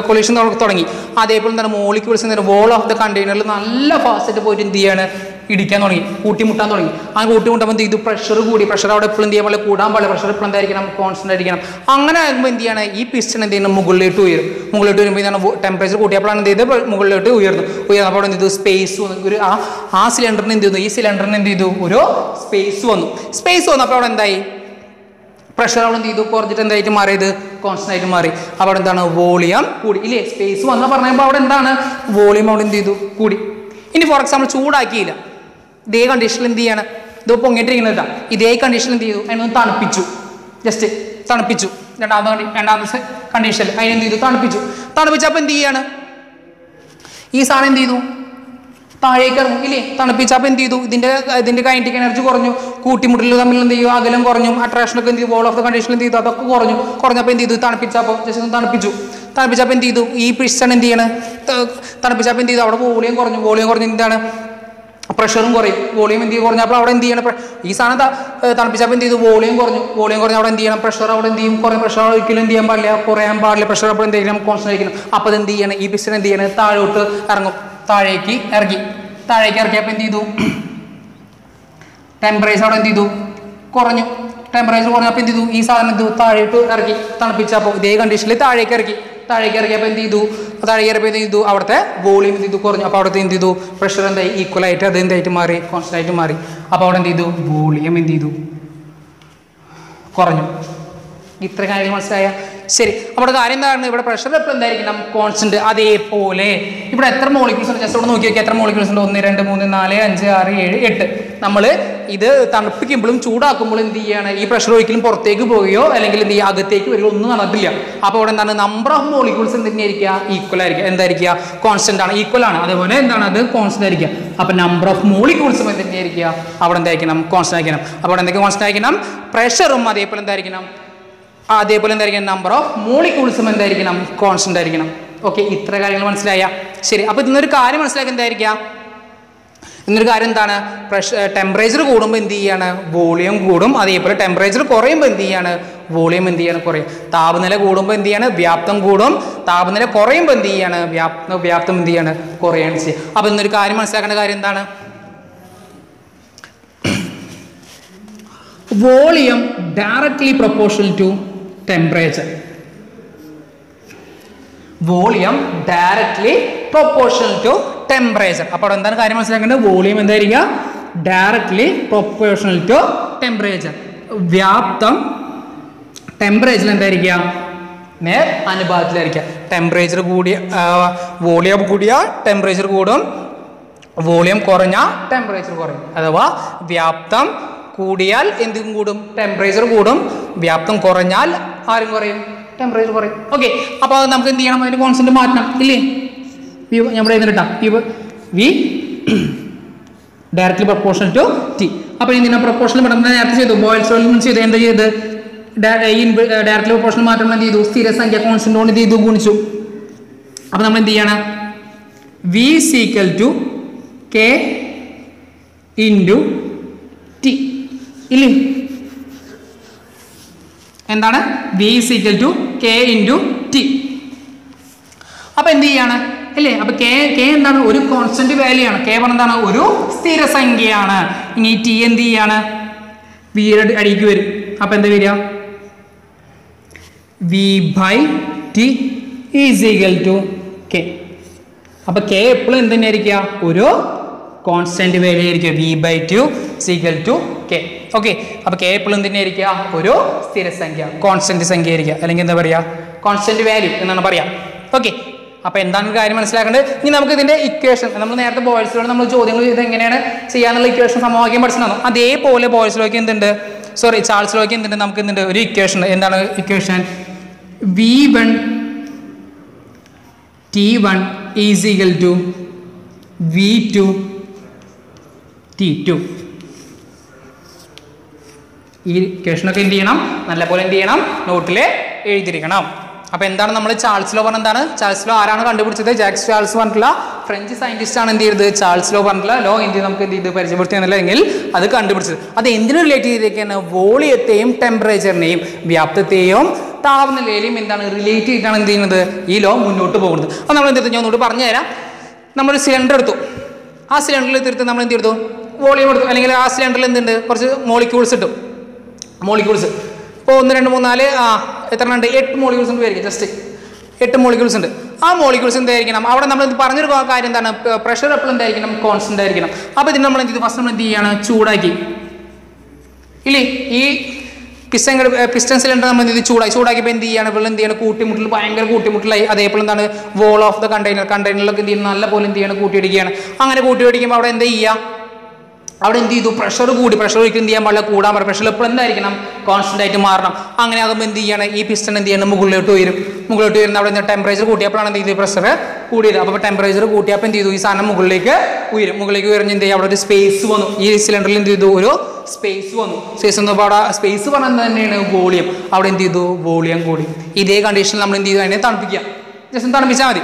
കൊളീഷൻ തുടങ്ങി. അതേപോലെ തന്നെ മോളിക്യൂൾസ് എന്താണ് വോൾ ഓഫ് ദ കണ്ടെയ്നറിൽ നല്ല ഫാസ്റ്റായിട്ട് പോയിട്ട് എന്ത് ചെയ്യാണ്? ഇടിക്കാൻ തുടങ്ങി കൂട്ടിമുട്ടാൻ തുടങ്ങി. ആ കൂട്ടിമുട്ടുമ്പോൾ ചെയ്തു? പ്രഷർ കൂടി. പ്രഷർ അവിടെ എപ്പോഴും എന്ത് ചെയ്യാൻ കൂടാൻ പാടില്ല. പ്രഷർ എപ്പോഴും എന്തായിരിക്കണം? കോൺസ്റ്റന്റ് ആയിരിക്കണം. അങ്ങനെ ആകുമ്പോൾ എന്ത് ചെയ്യണം? ഈ പിസ്റ്റൺ എന്ത് ചെയ്യുന്നത് മുകളിലോട്ട് ഉയരും. മുകളിലോട്ട് വരുമ്പോൾ എന്താണ് ടെമ്പറേച്ചർ കൂട്ടിയപ്പോഴാണ് എന്ത് ചെയ്ത് മുകളിലോട്ട് ഉയർന്നു ഉയർന്നപ്പോൾ എന്ത് ചെയ്തു സ്പേസ് ഒരു ആ ആ സിലിണ്ടറിന് എന്ത് ചെയ്തു? ഈ സിലിണ്ടറിന് എന്ത് ചെയ്തു? ഒരു സ്പേസ് വന്നു. സ്പേസ് വന്നപ്പോൾ അവിടെ എന്തായി? പ്രഷർ അവിടെ എന്ത് ചെയ്തു? കുറഞ്ഞിട്ട് എന്തായിട്ട് മാറിയത്? കോൺസ്റ്റന്റ് ആയിട്ട് മാറി. അവിടെ എന്താണ്? വോളിയം കൂടി. ഇല്ലേ? സ്പേസ് വന്ന പറഞ്ഞപ്പോൾ അവിടെ എന്താണ്? വോളിയം അവിടെ എന്ത് ചെയ്തു? കൂടി. ഇനി ഫോർ എക്സാമ്പിൾ ചൂടാക്കിയില്ല. ഇതേ കണ്ടീഷനിൽ എന്ത് ചെയ്യാണ് ഇത് പൊങ്ങിയിട്ടിരിക്കുന്നതാ ഇതേ കണ്ടീഷനിൽ എന്ത് ചെയ്തു അതിനൊന്ന് തണുപ്പിച്ചു. ജസ്റ്റ് തണുപ്പിച്ചു. രണ്ടാമത്തെ രണ്ടാമത്തെ കണ്ടീഷനിൽ അതിനെന്ത് ചെയ്തു? തണുപ്പിച്ചു. തണുപ്പിച്ചപ്പോൾ എന്ത് ചെയ്യാണ് ഈ സാധനം എന്ത് ചെയ്തു? താഴേക്ക് ഇറങ്ങും ഇല്ലേ? തണുപ്പിച്ചപ്പോൾ എന്ത് ചെയ്തു? ഇതിന്റെ ഇതിന്റെ കൈനറ്റിക് എനർജി കുറഞ്ഞു. കൂട്ടിമുട്ടലുകൾ തമ്മിൽ എന്ത് ചെയ്യും അകലം കുറഞ്ഞു. അട്രാക്ഷൻ ഒക്കെ എന്ത് ചെയ്തു? വോൾ ഓഫ് ദ കണ്ടീഷൻ എന്ത് ചെയ്തു? അതൊക്കെ കുറഞ്ഞു. കുറഞ്ഞപ്പോൾ എന്ത് ചെയ്തു? തണുപ്പിച്ചപ്പോൾ ജസ്റ്റ് ഒന്ന് തണുപ്പിച്ചു. തണുപ്പിച്ചപ്പോൾ എന്ത് ചെയ്തു? ഈ പിസ്റ്റൺ എന്ത് ചെയ്യണം? തണുപ്പിച്ചപ്പോൾ എന്ത് ചെയ്തു? അവിടെ വോളിയം കുറഞ്ഞു. വോളിയം കുറഞ്ഞ് എന്താണ്? പ്രഷറും കുറയും. വോളിയം എന്ത് ചെയ്യും? കുറഞ്ഞപ്പോൾ അവിടെ എന്ത് ചെയ്യണം? ഈ സാധനം തണുപ്പിച്ചപ്പോൾ എന്ത് ചെയ്തു? വോളിയം കുറഞ്ഞു. വോളിയം കുറഞ്ഞ അവിടെ എന്ത് ചെയ്യണം? പ്രഷർ അവിടെ എന്ത് ചെയ്യും? കുറേ പ്രഷർ ഒരിക്കലും എന്ത് ചെയ്യാൻ പാടില്ല. കുറയാൻ പാടില്ല. പ്രഷർ അപ്പോൾ എന്ത് ചെയ്യണം? കോൺസെൻട്രേറ്റ് ചെയ്യണം. അപ്പോൾ എന്ത് ചെയ്യണം? ഈ പിസ്റ്റൺ എന്ത് ചെയ്യണം? താഴോട്ട് ഇറങ്ങും. താഴേക്ക് ഇറങ്ങി താഴേക്ക് ഇറക്കിയപ്പോൾ എന്ത് ചെയ്തു? ടെമ്പറേച്ചർ അവിടെ എന്ത് ചെയ്തു? കുറഞ്ഞു. ടെമ്പറേച്ചർ കുറഞ്ഞപ്പോൾ എന്ത് ചെയ്തു? ഈ സാധനം എന്ത് താഴേട്ട് ഇറക്കി. തണുപ്പിച്ചപ്പോൾ ഇതേ കണ്ടീഷനിൽ താഴേക്ക് ഇറക്കി. താഴേക്ക് ഇറക്കിയപ്പോൾ എന്ത് ചെയ്തു? താഴേക്ക് ഇറക്കിയപ്പോൾ എന്ത് ചെയ്തു? അവിടുത്തെ വോളിയം എന്ത് ചെയ്തു? കുറഞ്ഞു. അപ്പോൾ അവിടുത്തെ എന്ത് ചെയ്തു? പ്രഷർ എന്തായി? ഈക്വൽ ആയിട്ട് അത് എന്തായിട്ട് മാറി? കോൺസ്റ്റന്റ് ആയിട്ട് മാറി. അപ്പോൾ അവിടെ എന്ത് ചെയ്തു? വോളിയം എന്ത് ചെയ്തു? കുറഞ്ഞു. ഇത്ര കാര്യങ്ങൾ മനസ്സിലായ? ശരി. നമ്മുടെ കാര്യം എന്താണ്? ഇവിടെ പ്രഷർ എപ്പോൾ എന്തായിരിക്കണം കോൺസ്റ്റന്റ് അതേപോലെ. ഇവിടെ എത്ര മോളിക്യൂൾസ് ഉണ്ട്? ജസ്റ്റ് ഇവിടെ നോക്കി നോക്കി എത്ര മോളിക്യൂൾസ് ഉണ്ട്? ഒന്ന് രണ്ട് മൂന്ന് നാല് അഞ്ച് ആറ് ഏഴ് എട്ട്. നമ്മൾ ഇത് തണുപ്പിക്കുമ്പോഴും ചൂടാക്കുമ്പോഴും എന്ത് ചെയ്യാണ്? ഈ പ്രഷർ ഒരിക്കലും പുറത്തേക്ക് പോവുകയോ അല്ലെങ്കിൽ എന്ത് ചെയ്യുക? അകത്തേക്ക് വരികയോ ഒന്നും നടക്കില്ല. അപ്പോൾ ഇവിടെ എന്താണ്? നമ്പർ ഓഫ് മോളിക്യൂൾസ് എന്ത് തന്നെയായിരിക്കുക? ഈക്വൽ ആയിരിക്കുക. എന്തായിരിക്കുക? കോൺസ്റ്റന്റ് ആണ്. ഈക്വൽ ആണ്. അതേപോലെ എന്താണ് അത്? കോൺസ്റ്റന്റ് ആയിരിക്കുക. അപ്പം നമ്പർ ഓഫ് മോളിക്യൂൾസും എന്തിനായിരിക്കുക അവിടെ എന്തായിരിക്കണം? കോൺസ്റ്റന്റ് ആയിരിക്കണം. അപ്പോൾ അവിടെ എന്തൊക്കെ കോൺസ്റ്റന്റ് ആയിരിക്കണം? പ്രഷറും അതേപോലെ എന്തായിരിക്കണം? അതേപോലെ എന്തായിരിക്കണം? നമ്പർ ഓഫ് മോളിക്യൂൾസും എന്തായിരിക്കണം? കോൺസ്റ്റന്റ് ആയിരിക്കണം. ഓക്കെ ഇത്ര കാര്യങ്ങൾ മനസ്സിലായ. ശരി അപ്പോൾ ഇന്നൊരു കാര്യം മനസ്സിലാക്കി എന്തായിരിക്കാം? ഇന്നൊരു കാര്യം എന്താണ്? പ്രഷർ ടെമ്പറേച്ചർ കൂടുമ്പോൾ എന്ത് ചെയ്യാണ്? വോളിയം കൂടും. അതേപോലെ ടെമ്പറേച്ചർ കുറയുമ്പോൾ എന്ത് ചെയ്യാണ്? വോളിയം എന്ത് ചെയ്യാണ്? കുറയും. താപനില കൂടുമ്പോൾ എന്ത് ചെയ്യാണ്? വ്യാപ്തം കൂടും. താപനില കുറയുമ്പോൾ എന്ത് ചെയ്യാണ്? വ്യാപ്ത വ്യാപ്തം എന്ത് ചെയ്യാണ്? കുറയാണ് ചെയ്യുക അപ്പോൾ ഇന്നൊരു കാര്യം മനസ്സിലാക്കേണ്ട കാര്യം എന്താണ്? Volume directly proportional to temperature volume directly proportional to temperature അപ്പോൾ അവിടെ എന്താണ് കാര്യം മനസ്സിലാക്കേണ്ടത്? വോളിയം എന്തായിരിക്കുക? ഡയറക്ട്ലി പ്രൊപ്പോർഷണൽ ടു ടെമ്പറേച്ചർ വ്യാപ്തം ടെമ്പറേച്ചർ എന്തായിരിക്കുക? നേർ അനുപാതത്തിലായിരിക്കുക. ടെമ്പറേച്ചർ കൂടിയ വോളിയം കൂടിയ ടെമ്പറേച്ചർ കൂടും. വോളിയം കുറഞ്ഞ ടെമ്പറേച്ചർ കുറയും. അഥവാ വ്യാപ്തം കൂടിയാൽ എന്തും കൂടും? ടെമ്പറേച്ചർ കൂടും. വ്യാപ്തം കുറഞ്ഞാൽ ആരും കുറയും. ടെമ്പറേച്ചർ കുറയും. ഓക്കെ അപ്പോൾ അത് നമുക്ക് എന്ത് ചെയ്യണം? അതിന് കോൺസെന്റ് മാറ്റണം. ഇല്ലേ? വി ഞാൻ ഇവിടെ വി ഡയറക്ട്ലി ടു ടി അപ്പോൾ ഇതിനെ പ്രപ്പോർഷൻ നമ്മൾ നേരത്തെ ചെയ്തു. ബോയിൽസ് റോളിൽ ചെയ്തു എന്താ ചെയ്ത് ഡയറക്ട്ലി പ്രൊപ്പോർഷണൽ മാറ്റം എന്ത് ചെയ്തു? സ്ഥിരസംഖ്യ കോൺസ്റ്റന്റ് കൊണ്ട് എന്ത് ചെയ്തു? ഗുണിച്ചു. അപ്പോൾ നമ്മൾ എന്ത് ചെയ്യണം? V is equal to K into T ഇല്ലേ? എന്താണ്? V is equal to K into T അപ്പൊ എന്ത് ചെയ്യാണ്? അല്ലേ അപ്പൊ കെ കെ എന്താണ്? ഒരു കോൺസ്റ്റന്റ് വാല്യൂ ആണ്. കെ എന്താണ്? ഒരു സ്ഥിരസംഖ്യയാണ് ഇനി ടി എന്ത് ചെയ്യാണ്? വിയുടെ അടിക്ക് വരും. അപ്പൊ എന്താ വരിക? V by T is equal to K അപ്പൊ കെ എപ്പോഴും എന്ത് തന്നെയായിരിക്കുക? ഒരു കോൺസ്റ്റന്റ് വാല്യൂ ആയിരിക്കുക. V by two is equal to K okay അപ്പൊ കെ എപ്പോഴും തന്നെ ആയിരിക്കുക? ഒരു സ്ഥിരസംഖ്യ കോൺസ്റ്റന്റ് സംഖ്യ ആയിരിക്കുക. അല്ലെങ്കിൽ എന്താ പറയാ? കോൺസ്റ്റന്റ് വാല്യൂ എന്നാണ് പറയാ. ഓക്കെ അപ്പൊ എന്താണ് കാര്യം മനസ്സിലാക്കേണ്ടത്? ഇനി നമുക്ക് ഇതിന്റെ ഇക്വേഷൻ നമ്മൾ നേരത്തെ ബോയ്സിലൂടെ നമ്മൾ ചോദ്യങ്ങൾ ചെയ്ത് എങ്ങനെയാണ്? ചെയ്യാനുള്ള ഇക്വേഷൻ സമവാക്യം പഠിച്ചതാണ്. അതേപോലെ ബോയ്സിലേക്ക് എന്തുണ്ട്? സോറി ചാൾസിലേക്ക് എന്തുണ്ട്? നമുക്ക് എന്തുണ്ട്? ഒരു ഇക്വേഷൻ എന്താണ് equation V one T one is equal to V two T two ഈ ഇക്വേഷനൊക്കെ എന്ത് ചെയ്യണം? നല്ലപോലെ എന്ത് ചെയ്യണം? നോട്ടിൽ എഴുതിയിരിക്കണം. അപ്പോൾ എന്താണ് നമ്മൾ ചാൾസ് ലോ എന്താണ്? ചാൾസ് ലോ ആരാണ് കണ്ടുപിടിച്ചത്? ജാക്സ് ചാൾസ് പറഞ്ഞിട്ടുള്ള ഫ്രഞ്ച് സയന്റിസ്റ്റ് ആണ് എന്ത് ചെയ്തത്? ചാൾസ് ലോ പറഞ്ഞിട്ടുള്ള ലോ എന്ത് നമുക്ക് എന്ത് ചെയ്ത് പരിചയപ്പെടുത്തിയെന്നില്ലെങ്കിൽ അത് കണ്ടുപിടിച്ചത്. അത് എന്തിനു റിലേറ്റ് ചെയ്തിരിക്കുകയാണ്? വോളിയത്തെയും ടെമ്പറേച്ചറിനെയും വ്യാപ്തത്തെയും താപനിലയിലെയും എന്താണ് റിലേറ്റ് ചെയ്തിട്ടാണ് എന്ത് ചെയ്യുന്നത്? ഈ ലോ മുന്നോട്ട് പോകുന്നത്. അപ്പോൾ നമ്മൾ എന്ത് ചെയ്തു? ഞാൻ ഒന്നുകൂടി പറഞ്ഞു തരാം. നമ്മളൊരു സിലിണ്ടർ എടുത്തു. ആ സിലിണ്ടറിൽ തീർത്ത് നമ്മൾ എന്ത് ചെയ്തു? വോളിയം എടുത്തു. അല്ലെങ്കിൽ ആ സിലിണ്ടറിൽ എന്തുണ്ട്? കുറച്ച് മോളിക്യൂൾസ് ഇട്ടു. മോളിക്യൂൾസ് ഇപ്പോൾ ഒന്ന് രണ്ട് മൂന്ന് നാല് ആ എത്ര ഉണ്ട്? എട്ട് മോളിക്യൂൾസ് ഉണ്ട് പേരിക്കും ജസ്റ്റ് എട്ട് മോളിക്യൂൾസ് ഉണ്ട്. ആ മോളിക്യൂൾസ് എന്തായിരിക്കണം? അവിടെ നമ്മൾ പറഞ്ഞൊരു കാര്യം എന്താണ്? പ്രഷർ എപ്പോഴും എന്തായിരിക്കണം? കോൺസ്റ്റന്റ് ആയിരിക്കണം. അപ്പോൾ ഇതിന് നമ്മൾ എന്ത് ഫസ്റ്റ് നമ്മൾ എന്ത് ചെയ്യാണ്? ചൂടാക്കി. ഇല്ലേ? ഈ പിസ്റ്റൻ പിസ്റ്റൻ സിലിണ്ടർ നമ്മൾ എന്ത് ചൂടായി ചൂടാക്കിയപ്പോൾ എന്ത് ചെയ്യാണ്? വെള്ളം എന്ത് ചെയ്യണം? കൂട്ടിമുട്ടൽ ഭയങ്കര കൂട്ടിമുട്ടലായി. അതേപോലെ എന്താണ്? വോൾ ഓഫ് ദ കണ്ടെയ്നർ കണ്ടെയ്നറിലൊക്കെ എന്ത് ചെയ്യുന്നത് നല്ല പോലെ എന്ത് ചെയ്യണം? കൂട്ടിയിടിക്കുകയാണ്. അങ്ങനെ കൂട്ടിയിടിക്കുമ്പോൾ അവിടെ എന്താ ചെയ്യുക? അവിടെ എന്ത് ചെയ്തു? പ്രഷർ കൂടി. പ്രഷർ ഒരിക്കലും എന്ത് ചെയ്യാൻ പാടില്ല. കൂടാൻ പാടില്ല. പ്രഷർ എപ്പോഴും എന്തായിരിക്കണം? കോൺസ്റ്റന്റ് ആയിട്ട് മാറണം. അങ്ങനെ ആകുമ്പോൾ എന്ത് ചെയ്യണം? ഈ പിസ്റ്റൺ എന്ത് ചെയ്യണം? മുകളിലോട്ട് ഉയരും. മുകളിലോട്ട് വരുന്ന അവിടെ ടെമ്പറേച്ചർ കൂട്ടിയപ്പോഴാണ് എന്ത് ചെയ്തു പ്രഷർ കൂടിയത്. അപ്പോൾ ടെമ്പറേച്ചർ കൂട്ടിയപ്പോൾ എന്ത് ചെയ്തു? ഈ സാധനം മുകളിലേക്ക് ഉയരും. മുകളിലേക്ക് ഉയർന്ന് എന്ത് ചെയ്യും? അവിടെ ഒരു സ്പേസ് വന്നു. ഈ സിലിണ്ടറിൽ എന്ത് ചെയ്തു? ഒരു സ്പേസ് വന്നു. സ്പേസ് വന്നപ്പോൾ അവിടെ സ്പേസ് പറഞ്ഞത് തന്നെയാണ് വോളിയം. അവിടെ എന്ത് ചെയ്തു? വോളിയം കൂടി. ഇതേ കണ്ടീഷനിൽ നമ്മൾ എന്ത് ചെയ്തു? അതിനെ തണുപ്പിക്കുക. ജസ്റ്റ് തണുപ്പിച്ചാൽ മതി.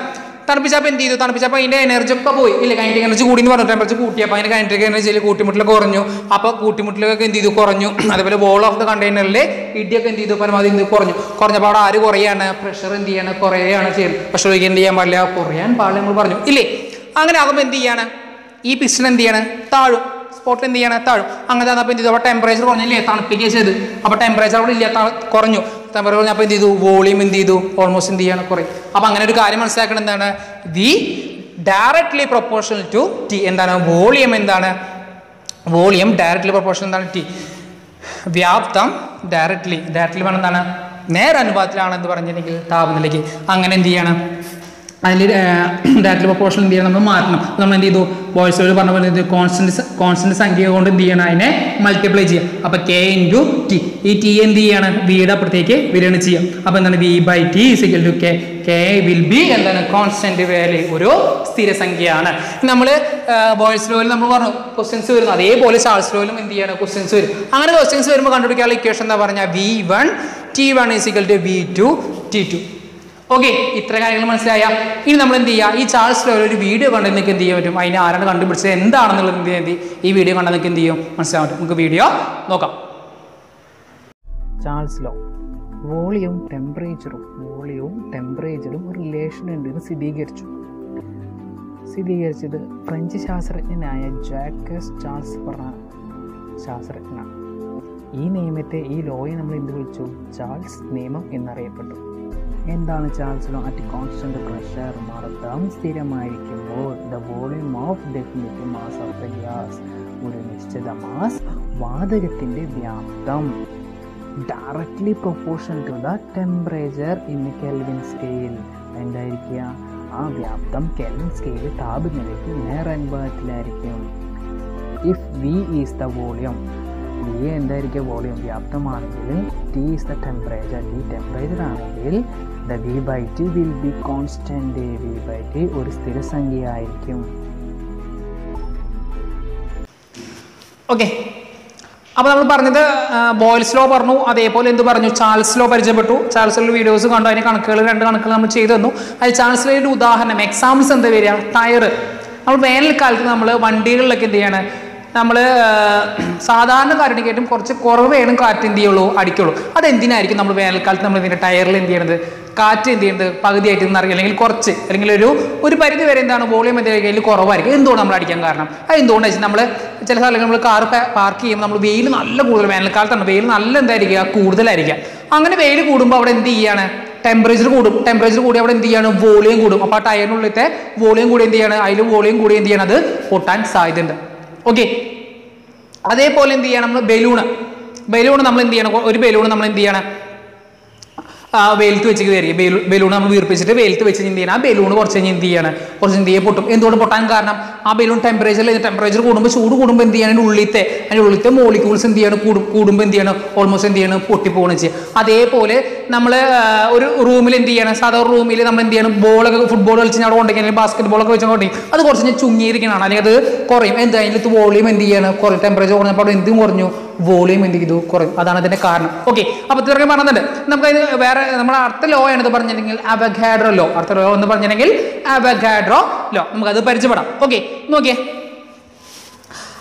തണുപ്പിച്ചപ്പോൾ എന്ത് ചെയ്തു? തണുപ്പിച്ചപ്പോൾ അതിന്റെ എനർജി ഒക്കെ പോയി. ഇല്ല കൈനറ്റിക് എനർജി കൂടി എന്ന് പറഞ്ഞു ടെമ്പറേച്ചർ കൂട്ടിയപ്പോൾ അതിന്റെ കൈനറ്റിക് എനർജിയിൽ കൂട്ടിമുട്ടലൊക്കെ കുറഞ്ഞു. അപ്പോൾ കൂട്ടിമുട്ടലൊക്കെ എന്ത് ചെയ്തു? കുറഞ്ഞു. അതേപോലെ വോൾ ഓഫ് ദ കണ്ടെയ്നറിൽ ഇടിയൊക്കെ എന്ത് ചെയ്തു? പരമാവധി എന്ത് കുറഞ്ഞു. കുറഞ്ഞപ്പോൾ അവിടെ ആര് കുറയാണ്? പ്രഷർ എന്ത് ചെയ്യാണ്? കുറയാണ് ചെയ്യുന്നത് പ്രഷർ ഒരിക്കലും എന്ത് ചെയ്യാൻ പാടില്ല? കുറയാൻ പാടില്ല നമ്മൾ പറഞ്ഞു. ഇല്ലേ? അങ്ങനെ ആകുമ്പോൾ എന്ത് ചെയ്യാണ്? ഈ പിസ്റ്റൺ എന്ത് ചെയ്യാണ്? താഴും. സ്പോട്ടിൽ എന്ത് ചെയ്യണം? താഴും. അങ്ങനെ തന്നപ്പോൾ എന്ത് ചെയ്തു? അപ്പോൾ ടെമ്പറേച്ചർ കുറഞ്ഞില്ലേ തണുപ്പിക്കുക ചെയ്ത് അപ്പോൾ ടെമ്പറേച്ചർ അവിടെ ഇല്ല ത- കുറഞ്ഞു ടെമ്പറേച്ചർ അപ്പോൾ എന്ത് ചെയ്തു? വോളിയം എന്ത് ചെയ്തു? ഓൾമോസ്റ്റ് എന്ത് ചെയ്യണം? കുറയും. അപ്പോൾ അങ്ങനെ ഒരു കാര്യം മനസ്സിലാക്കണം എന്താണ്? The directly proportional to T എന്താണ്? വോളിയം എന്താണ്? വോളിയം ഡയറക്ട്ലി പ്രൊപ്പോർഷൻ എന്താണ് ടി വ്യാപ്തം ഡയറക്ട്ലി ഡയറക്ട്ലി വേണം എന്താണ്? നേരനുപാതത്തിലാണെന്ന് പറഞ്ഞിട്ടുണ്ടെങ്കിൽ താപനിലയ്ക്ക്. അങ്ങനെ എന്ത് ചെയ്യണം? അതിൽ ഡാറ്റൽ പ്രൊപ്പോർഷൻ എന്ത് ചെയ്യണം? നമ്മൾ മാറ്റണം. നമ്മൾ എന്ത് ചെയ്തു? ബോയ്സ് പറഞ്ഞ പോലെ കോൺസ്റ്റന്റ് കോൺസ്റ്റന്റ് സംഖ്യ കൊണ്ട് എന്ത് ചെയ്യണം? അതിനെ മൾട്ടിപ്ലൈ ചെയ്യാം. അപ്പോൾ കെ ഇന്റു ടി ഈ ടി എന്ത് ചെയ്യാണ്? വിയുടെ അപ്പുറത്തേക്ക് വിരണ് ചെയ്യാം. അപ്പോൾ എന്താണ്? V by T is equal to K K will be എന്താണ്? കോൺസ്റ്റന്റ് വാല്യൂ ഒരു സ്ഥിരസംഖ്യയാണ് നമ്മൾ ബോയ്സ് ലോയിൽ നമ്മൾ പറഞ്ഞു ക്വസ്റ്റ്യൻസ് വരുന്നു. അതേപോലെ ചാൾസ് ലോയിലും എന്ത് ചെയ്യണം? ക്വസ്റ്റ്യൻസ് വരും. അങ്ങനെ ക്വസ്റ്റ്യൻസ് വരുമ്പോൾ കണ്ടുപിടിക്കാനുള്ള ഇക്വേഷൻ എന്താ പറഞ്ഞാൽ V one T one is equal to V two T two okay ഇത്ര കാര്യങ്ങൾ മനസ്സിലായ. ഇനി നമ്മൾ എന്ത് ചെയ്യുക ഈ ചാൾസ് ലോയിൽ ഒരു വീഡിയോ കണ്ട് നിങ്ങൾക്ക് എന്ത് ചെയ്യാൻ പറ്റും? അതിനെ ആരാണ് കണ്ടുപിടിച്ചത്? എന്താണെന്നുള്ളത് എന്ത് ചെയ്യാൻ? ഈ വീഡിയോ കണ്ടാൽ നിങ്ങൾക്ക് എന്ത് ചെയ്യും? മനസ്സിലാൻ പറ്റും. നമുക്ക് വീഡിയോ നോക്കാം. ചാൾസ് ലോ വോളിയവും ടെമ്പറേച്ചറും വോളിയവും ടെമ്പറേച്ചറും ഒരു റിലേഷൻ ഉണ്ടെന്ന് സ്ഥിരീകരിച്ചു. സ്ഥിരീകരിച്ചത് ഫ്രഞ്ച് ശാസ്ത്രജ്ഞനായ ജാക്കസ് ചാൾസ് പറഞ്ഞ ശാസ്ത്രജ്ഞനാണ്. ഈ നിയമത്തെ ഈ ലോയെ നമ്മൾ എന്ത് വിളിച്ചു? ചാൾസ് നിയമം എന്നറിയപ്പെട്ടു. എന്താണ് ചാൾസ് അറ്റ് കോൺസ്റ്റന്റ് പ്രഷർ മർദ്ദം സ്ഥിരമായിരിക്കുമ്പോൾ the volume of definite mass of the gas ഒരു നിശ്ചിത മാസ് വാതകത്തിന്റെ വ്യാപ്തം. Directly proportion to the temperature in Kelvin scale എന്തായിരിക്കുക? ആ വ്യാപ്തം കെൽവിൻ സ്കെയിൽ താപനിലയ്ക്ക് നേരനുഭവത്തിലായിരിക്കും if V is the volume V എന്തായിരിക്കും volume വ്യാപ്തമാണെങ്കിൽ T is the temperature T temperature ആണെങ്കിൽ the V by T will be constant V by T ഒരു സ്ഥിരസംഖ്യ ആയിരിക്കും okay അപ്പോൾ നമ്മൾ പറഞ്ഞത് ബോയ്ൽസ് ലോ പറഞ്ഞു. അതേപോലെ എന്ത് പറഞ്ഞു? ചാൾസ് ലോ പരിചയപ്പെട്ടു. ചാൾസ് ലോ വീഡിയോസ് കണ്ടു. അതിന് കണക്കുകൾ രണ്ട് കണക്കുകൾ നമ്മൾ ചെയ്തു തന്നു. അത് ചാൾസ് ലോയുടെ ഉദാഹരണം എക്സാമ്പിൾസ് എന്താ വരിക? ടയർ നമ്മൾ വേനൽക്കാലത്ത് നമ്മൾ വണ്ടികളിലൊക്കെ എന്ത് ചെയ്യാണ്? നമ്മൾ സാധാരണ കാരണിക്കായിട്ടും കുറച്ച് കുറവ് വേണം കാറ്റ് എന്ത് ചെയ്യുള്ളൂ അടിക്കുള്ളൂ. അതെന്തിനായിരിക്കും നമ്മൾ വേനൽക്കാലത്ത് നമ്മൾ ഇതിന്റെ ടയറിൽ എന്ത് ചെയ്യണത്? കാറ്റ് എന്ത് ചെയ്യുന്നത്? പകുതിയായിട്ട് നിറയും അല്ലെങ്കിൽ കുറച്ച്. അല്ലെങ്കിൽ ഒരു ഒരു പരിധി വരെ എന്താണ് വോളിയം എന്തെങ്കിലും കുറവായിരിക്കും. എന്തുകൊണ്ട് നമ്മൾ അടിക്കാൻ കാരണം? അത് എന്തുകൊണ്ടാണ് വെച്ചാൽ നമ്മൾ ചില സ്ഥലങ്ങളിൽ നമ്മൾ കാർ പാർക്ക് ചെയ്യുമ്പോൾ നമ്മൾ വെയിൽ നല്ല കൂടുതൽ വേനൽക്കാലത്താണ് വെയിൽ നല്ല എന്തായിരിക്കുക? കൂടുതലായിരിക്കുക. അങ്ങനെ വെയിൽ കൂടുമ്പോൾ അവിടെ എന്ത് ചെയ്യാണ് ടെമ്പറേച്ചർ കൂടും. ടെമ്പറേച്ചർ കൂടി അവിടെ എന്ത് ചെയ്യാണ് വോളിയം കൂടും. അപ്പോൾ ആ ടയറിനുള്ളിലത്തെ വോളിയം കൂടി എന്ത് ചെയ്യാണ് അതിൽ വോളിയം കൂടി എന്ത് ചെയ്യണം അത് പൊട്ടാൻ സാധ്യതയുണ്ട്. ഓക്കെ അതേപോലെ എന്ത് ചെയ്യണം നമ്മൾ ബലൂണ് ബലൂൺ നമ്മൾ എന്ത് ചെയ്യണം? ഒരു ബലൂൺ നമ്മൾ എന്ത് ചെയ്യണം? വെയിലത്ത് വെച്ച് കയറി ബലൂൺ നമ്മൾ വീർപ്പിച്ചിട്ട് വെയിലത്ത് വെച്ച് എന്ത് ചെയ്യണം? ആ ബലൂൺ കുറച്ച് കഴിഞ്ഞ് എന്ത് കുറച്ച് ചെയ്യാൻ പൊട്ടും. എന്തുകൊണ്ട് പൊട്ടാൻ കാരണം? ആ ബലൂൺ ടെമ്പറേച്ചറിൽ ടെമ്പറേച്ചർ കൂടുമ്പോൾ ചൂട് കൂടുമ്പോൾ എന്ത് ചെയ്യണം? ഉള്ളിത്തെ അതിന്റെ ഉള്ളിത്തെ മോളിക്യൂൾസ് എന്ത് ചെയ്യണം? കൂടും കൂടുമ്പോൾ എന്ത് ചെയ്യണം? ഓൾമോസ്റ്റ് എന്ത് ചെയ്യണം? പൊട്ടിപ്പോകണം ചെയ്യുക. അതേപോലെ നമ്മൾ ഒരു റൂമിൽ എന്ത് ചെയ്യണം? സാധാരണ റൂമിൽ നമ്മൾ എന്ത് ചെയ്യണം? ബോളൊക്കെ ഫുട്ബോൾ കളിച്ച് അവിടെ കൊണ്ടെങ്കിൽ അല്ലെങ്കിൽ ബാസ്കറ്റ് ബോളൊക്കെ വെച്ചാൽ കൊണ്ടെങ്കിൽ അത് കുറച്ച് ഞാൻ ചുങ്ങിയിരിക്കണം അല്ലെങ്കിൽ അത് കുറയും. എന്താ അതിന്റെ വോളിയം എന്ത് ചെയ്യണം? കുറയും. ടെമ്പറേച്ചർ കുറഞ്ഞപ്പോൾ അവിടെ എന്തും കുറഞ്ഞു. വോളിയം എന്ത് ചെയ്തു? കുറയും. അതാണ് അതിന്റെ കാരണം. ഓക്കെ അപ്പോൾ ഇത്രയും പറഞ്ഞിട്ടുണ്ട്. നമുക്ക് ഇത് വേറെ നമ്മുടെ അടുത്ത ലോ ആണെന്ന് പറഞ്ഞിട്ടുണ്ടെങ്കിൽ അബഗാഡ്രോ ലോ അടുത്ത ലോ എന്ന് പറഞ്ഞിട്ടുണ്ടെങ്കിൽ അബഗാഡ്രോ ലോ നമുക്കത് പരിചയപ്പെടാം. ഓക്കെ നോക്കിയേ.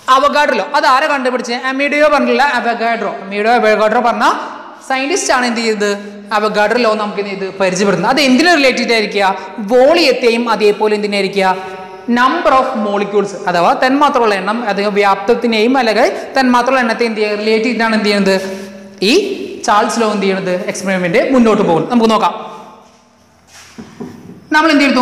അവഗാഡ്രോ അത് ആരെ അമീഡിയോ പറഞ്ഞില്ല അവഗാഡ്രോ അമീഡിയോ അവഗാഡ്രോ പറഞ്ഞ സയന്റിസ്റ്റ് ആണ് എന്ത് ചെയ്തത്? അവഗാഡ്രോ ലോ നമുക്ക് ഇത് പരിചയപ്പെടുന്നത് അത് എന്തിനു റിലേറ്റഡ് ആയിരിക്കുക? വോളിയത്തെയും അതേപോലെ എന്തിനായിരിക്കുക നമ്പർ ഓഫ് മോളിക്യൂൾസ് അഥവാ തന്മാത്രമുള്ള എണ്ണം അതായത് വ്യാപ്തത്തിനെയും അല്ലെങ്കിൽ തന്മാത്രമുള്ള എണ്ണത്തെ എന്ത് ചെയ്യുക? റിലേറ്റ് ചെയ്താണ് എന്ത് ചെയ്യുന്നത്? ഈ ചാൾസ് ലോ എന്ത് ചെയ്യുന്നത്? എക്സ്പെരിമെന്റ് മുന്നോട്ട് പോകും നമുക്ക് നോക്കാം. നമ്മൾ എന്ത് ചെയ്തു?